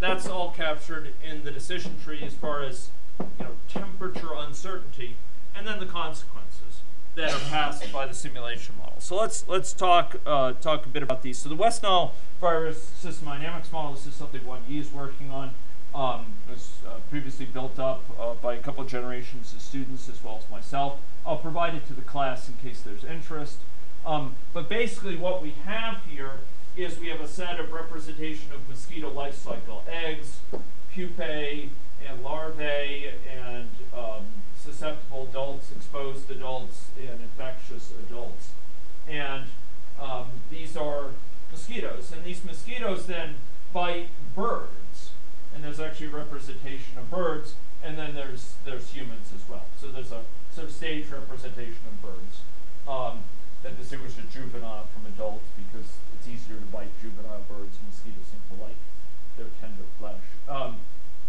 That's all captured in the decision tree as far as you know temperature uncertainty, and then the consequences that are passed by the simulation model. So let's let's talk uh, talk a bit about these. So the West Nile virus system dynamics model. This is something 1E is working on. Um, it was uh, previously built up uh, by a couple of generations of students as well as myself. I'll provide it to the class in case there's interest. Um, but basically what we have here is we have a set of representation of mosquito life cycle, eggs, pupae, and larvae, and um, susceptible adults, exposed adults, and infectious adults. And um, these are mosquitoes. And these mosquitoes then bite birds. And there's actually representation of birds. And then there's, there's humans as well. So there's a sort of stage representation of birds um, that distinguishes juvenile from adult because it's easier to bite juvenile birds. Mosquitoes seem to like their tender flesh. Um,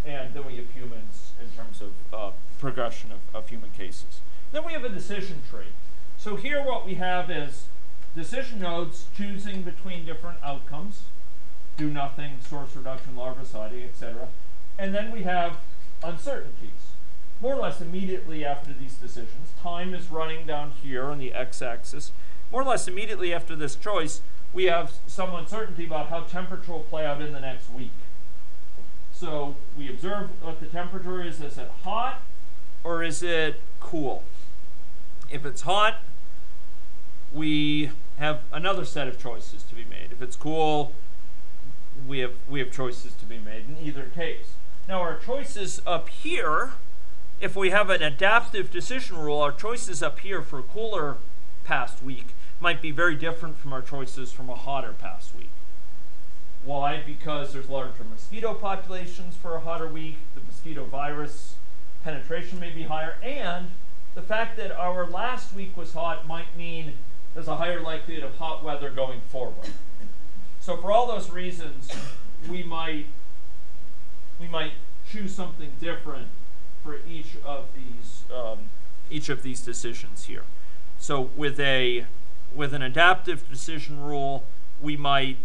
and then we have humans in terms of uh, progression of, of human cases. Then we have a decision tree. So here what we have is decision nodes choosing between different outcomes, do nothing, source reduction, larviciding, etc. And then we have uncertainties, more or less immediately after these decisions. Time is running down here on the x-axis. More or less immediately after this choice, we have some uncertainty about how temperature will play out in the next week. So we observe what the temperature is. Is it hot or is it cool? If it's hot, we have another set of choices to be made. If it's cool, we have we have choices to be made in either case. Now our choices up here, if we have an adaptive decision rule, our choices up here for a cooler past week might be very different from our choices from a hotter past week. Why? Because there's larger mosquito populations for a hotter week, the mosquito virus penetration may be higher, and the fact that our last week was hot might mean there's a higher likelihood of hot weather going forward. So for all those reasons, we might we might choose something different for each of these um, each of these decisions here. So with a with an adaptive decision rule, we might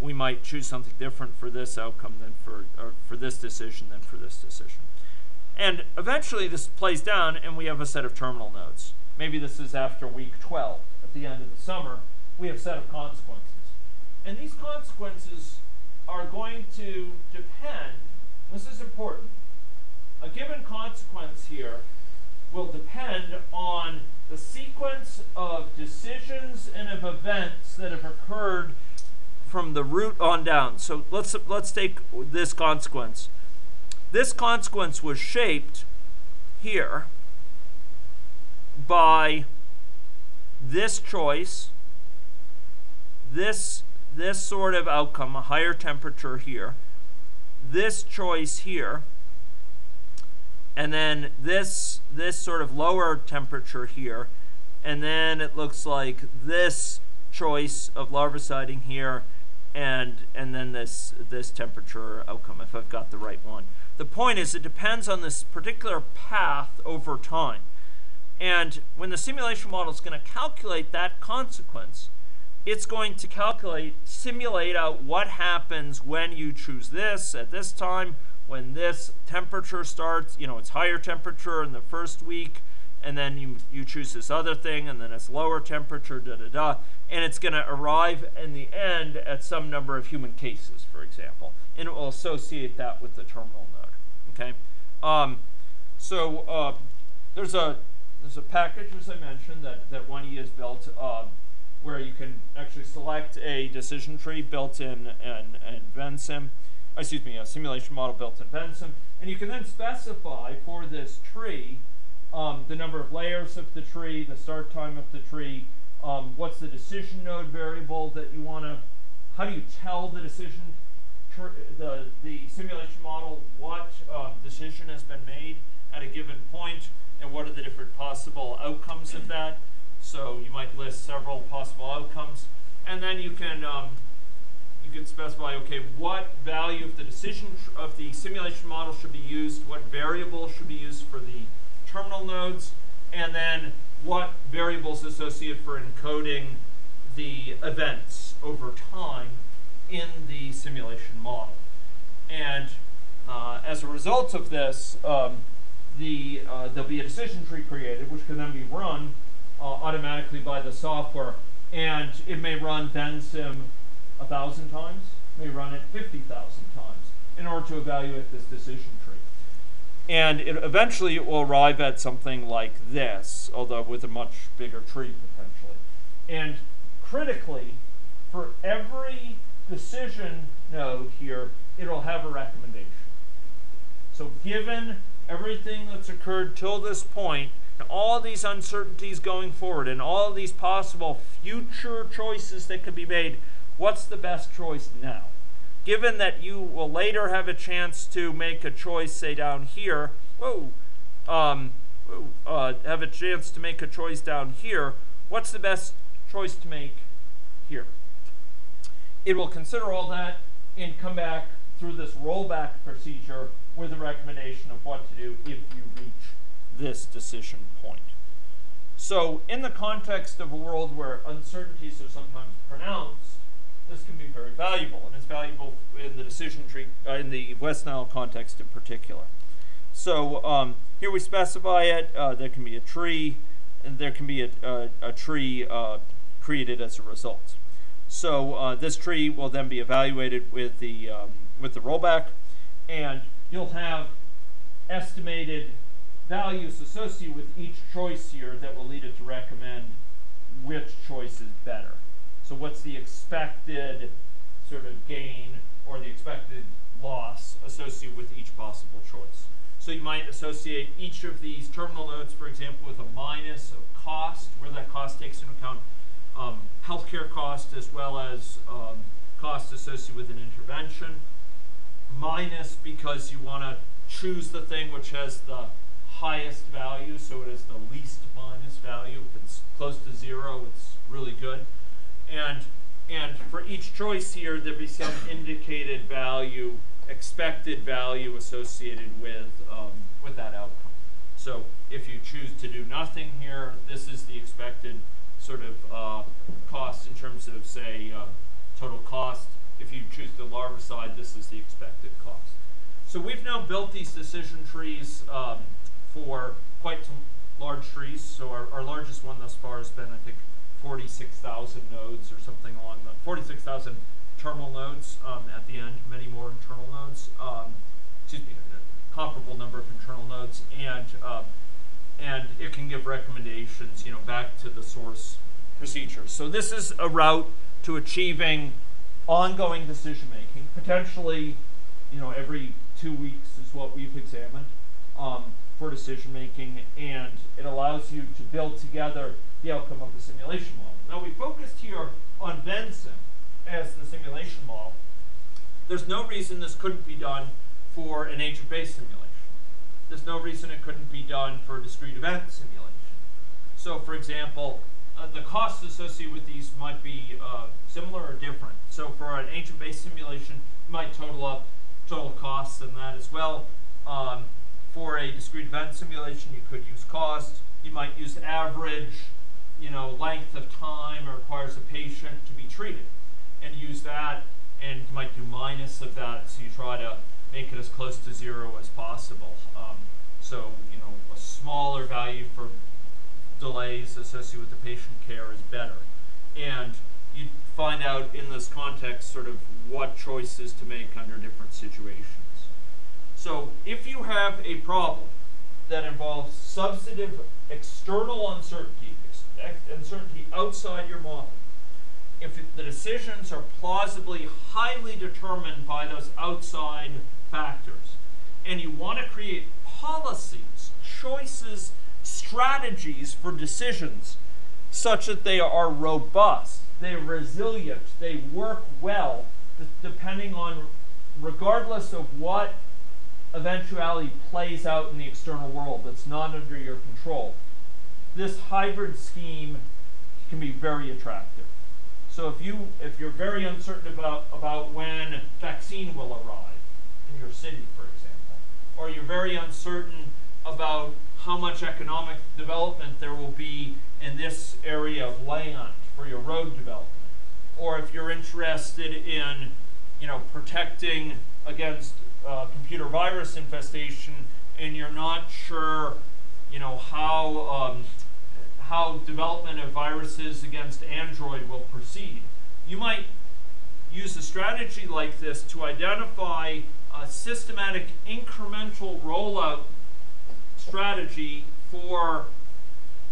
we might choose something different for this outcome than for or for this decision than for this decision. And eventually this plays down and we have a set of terminal nodes. Maybe this is after week 12 at the end of the summer. We have a set of consequences. And these consequences are going to depend this is important. A given consequence here will depend on the sequence of decisions and of events that have occurred from the root on down. So let's let's take this consequence. This consequence was shaped here by this choice, this this sort of outcome, a higher temperature here, this choice here, and then this this sort of lower temperature here, and then it looks like this choice of larviciding here, and and then this this temperature outcome if I've got the right one. The point is it depends on this particular path over time. And when the simulation model is going to calculate that consequence, it's going to calculate, simulate out what happens when you choose this at this time, when this temperature starts, you know, it's higher temperature in the first week, and then you, you choose this other thing, and then it's lower temperature, da da da, and it's going to arrive in the end at some number of human cases, for example, and it will associate that with the terminal node. Okay, um, so uh, there's a there's a package, as I mentioned, that that 1E has built. Uh, where you can actually select a decision tree built in in, in Vensim, excuse me, a simulation model built in Vensim, and you can then specify for this tree um, the number of layers of the tree, the start time of the tree, um, what's the decision node variable that you want to, how do you tell the decision, the, the simulation model what um, decision has been made at a given point, and what are the different possible outcomes of that. So you might list several possible outcomes, and then you can um, can specify, okay, what value of the decision of the simulation model should be used, what variable should be used for the terminal nodes, and then what variables associated for encoding the events over time in the simulation model. And uh, as a result of this, um, the, uh, there'll be a decision tree created, which can then be run uh, automatically by the software. And it may run Vensim 1,000 times, may run it 50,000 times in order to evaluate this decision tree. And it eventually it will arrive at something like this, although with a much bigger tree potentially. And critically, for every decision node here, it'll have a recommendation. So given everything that's occurred till this point, and all these uncertainties going forward, and all these possible future choices that could be made, what's the best choice now? Given that you will later have a chance to make a choice, say down here, whoa, um, uh, have a chance to make a choice down here, what's the best choice to make here? It will consider all that and come back through this rollback procedure with a recommendation of what to do if you reach this decision point. So in the context of a world where uncertainties are sometimes pronounced, this can be very valuable, and it's valuable in the decision tree, uh, in the West Nile context in particular. So um, here we specify it, uh, there can be a tree, and there can be a, a, a tree uh, created as a result. So uh, this tree will then be evaluated with the, um, with the rollback, and you'll have estimated values associated with each choice here that will lead it to recommend which choice is better. So what's the expected sort of gain or the expected loss associated with each possible choice. So you might associate each of these terminal nodes, for example, with a minus of cost, where that cost takes into account um, healthcare cost as well as um, cost associated with an intervention. Minus because you want to choose the thing which has the highest value, so it is the least minus value. If it's close to zero, it's really good. And, and for each choice here, there'd be some indicated value, expected value associated with, um, with that outcome. So if you choose to do nothing here, this is the expected sort of uh, cost in terms of, say, uh, total cost. If you choose the larvicide, this is the expected cost. So we've now built these decision trees um, for quite some large trees. So our, our largest one thus far has been, I think, 46,000 nodes or something along the 46,000 terminal nodes um, at the end, many more internal nodes. Um, excuse me, a comparable number of internal nodes, and um, and it can give recommendations, you know, back to the source procedure. So this is a route to achieving ongoing decision making, potentially, you know, every two weeks is what we've examined um, for decision making, and it allows you to build together the outcome of the simulation model. Now we focused here on Vensim as the simulation model. There's no reason this couldn't be done for an agent-based simulation. There's no reason it couldn't be done for a discrete event simulation. So for example, uh, the costs associated with these might be uh, similar or different. So for an agent-based simulation, you might total up total costs and that as well. Um, for a discrete event simulation, you could use cost. You might use average, you know, length of time it requires a patient to be treated, and use that. And you might do minus of that, so you try to make it as close to zero as possible. Um, so you know, a smaller value for delays associated with the patient care is better. And you find out in this context sort of what choices to make under different situations. So if you have a problem that involves substantive external uncertainty, uncertainty outside your model, if the decisions are plausibly highly determined by those outside factors, and you want to create policies, choices, strategies for decisions such that they are robust, they're resilient, they work well, depending on, regardless of what eventuality plays out in the external world that's not under your control. This hybrid scheme can be very attractive. So if you if you're very uncertain about about when vaccine will arrive in your city, for example, or you're very uncertain about how much economic development there will be in this area of land for your road development. Or if you're interested in, you know, protecting against uh, computer virus infestation and you're not sure, you know, how, um, how development of viruses against Android will proceed, you might use a strategy like this to identify a systematic incremental rollout strategy for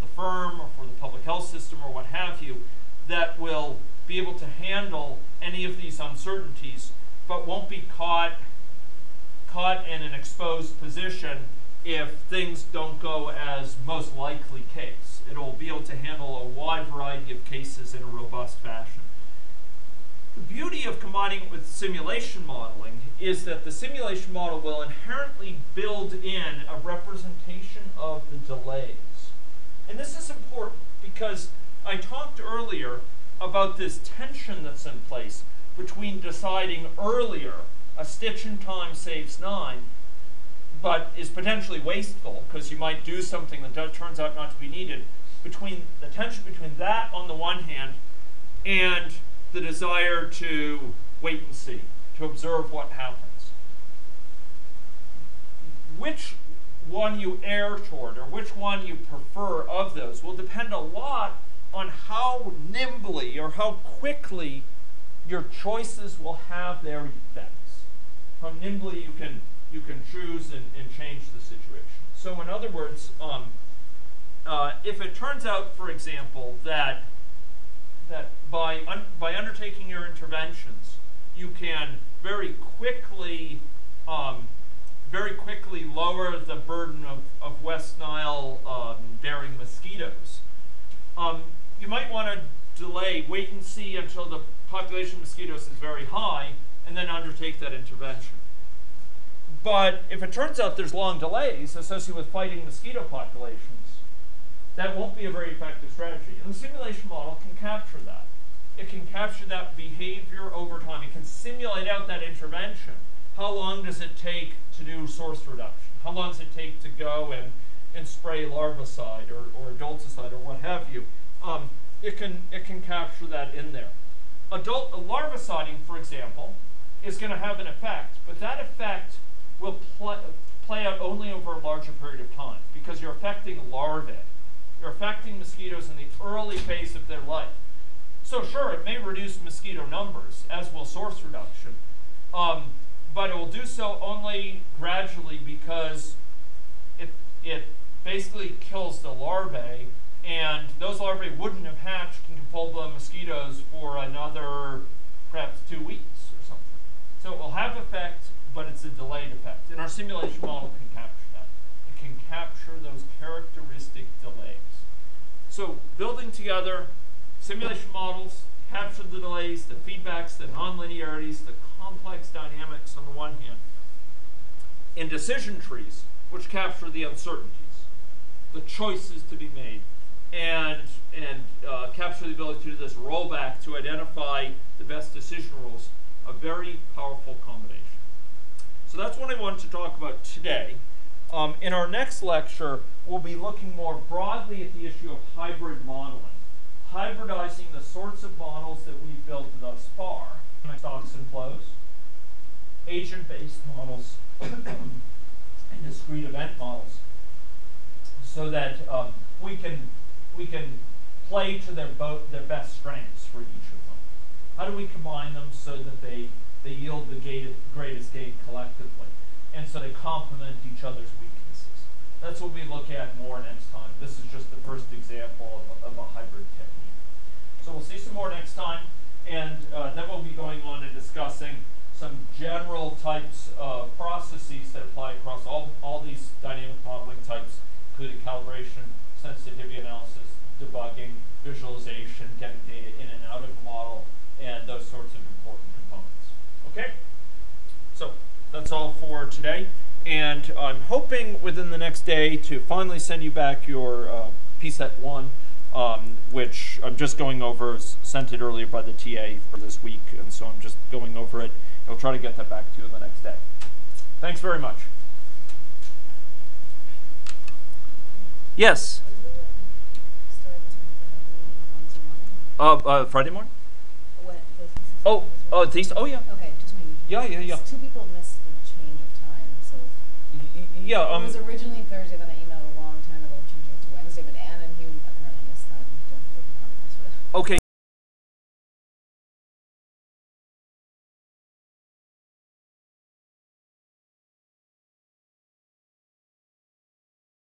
the firm or for the public health system or what have you that will be able to handle any of these uncertainties but won't be caught caught in an exposed position if things don't go as most likely case. It'll be able to handle a wide variety of cases in a robust fashion. The beauty of combining it with simulation modeling is that the simulation model will inherently build in a representation of the delays. And this is important because I talked earlier about this tension that's in place between deciding earlier a stitch in time saves nine, but is potentially wasteful because you might do something that turns out not to be needed. Between the tension between that on the one hand and the desire to wait and see, to observe what happens. Which one you err toward or which one you prefer of those will depend a lot on how nimbly or how quickly your choices will have their effects. How nimbly you can you can choose and, and change the situation. So in other words, um, uh, if it turns out, for example, that that by un by undertaking your interventions, you can very quickly um, very quickly lower the burden of, of West Nile um, bearing mosquitoes. Um, you might want to delay, wait and see until the population of mosquitoes is very high, and then undertake that intervention. But if it turns out there's long delays associated with fighting mosquito populations, that won't be a very effective strategy. And the simulation model can capture that. It can capture that behavior over time. It can simulate out that intervention. How long does it take to do source reduction? How long does it take to go and, and spray larvicide or, or adulticide or what have you? Um, it, can, it can capture that in there. Adult larviciding, for example, is going to have an effect, but that effect will pl play out only over a larger period of time because you're affecting larvae. You're affecting mosquitoes in the early phase of their life. So sure, it may reduce mosquito numbers, as will source reduction, um, but it will do so only gradually because it it basically kills the larvae, and those larvae wouldn't have hatched into full-blown mosquitoes for another perhaps two weeks or something. So it will have effect, but it's a delayed effect, and our simulation model can capture that. It can capture those characteristic delays. So building together simulation models, capture the delays, the feedbacks, the nonlinearities, the complex dynamics on the one hand, and decision trees, which capture the uncertainties, the choices to be made, and and uh, capture the ability to do this rollback to identify the best decision rules. A very powerful combination. So that's what I wanted to talk about today. Um, in our next lecture, we'll be looking more broadly at the issue of hybrid modeling, hybridizing the sorts of models that we've built thus far, stocks and flows, agent-based models, and discrete event models, so that um, we can we can play to their both their best strengths for each of them. How do we combine them so that they they yield the greatest gain collectively, and so they complement each other's weaknesses? That's what we look at more next time. This is just the first example of a, of a hybrid technique. So we'll see some more next time, and uh, then we'll be going on and discussing some general types of processes that apply across all, all these dynamic modeling types, including calibration, sensitivity analysis, debugging, visualization, getting data in and out of the model, and those sorts of important. Okay? So that's all for today. And I'm hoping within the next day to finally send you back your uh, PSET 1, um, which I'm just going over, sent it earlier by the TA for this week, and so I'm just going over it. I'll try to get that back to you in the next day. Thanks very much. Yes. Uh, uh, Friday morning? Oh, oh, these, oh yeah. Okay, just maybe. Yeah, yeah, yeah. Two people missed the change of time, so. Y- Yeah, It um, was originally Thursday, but I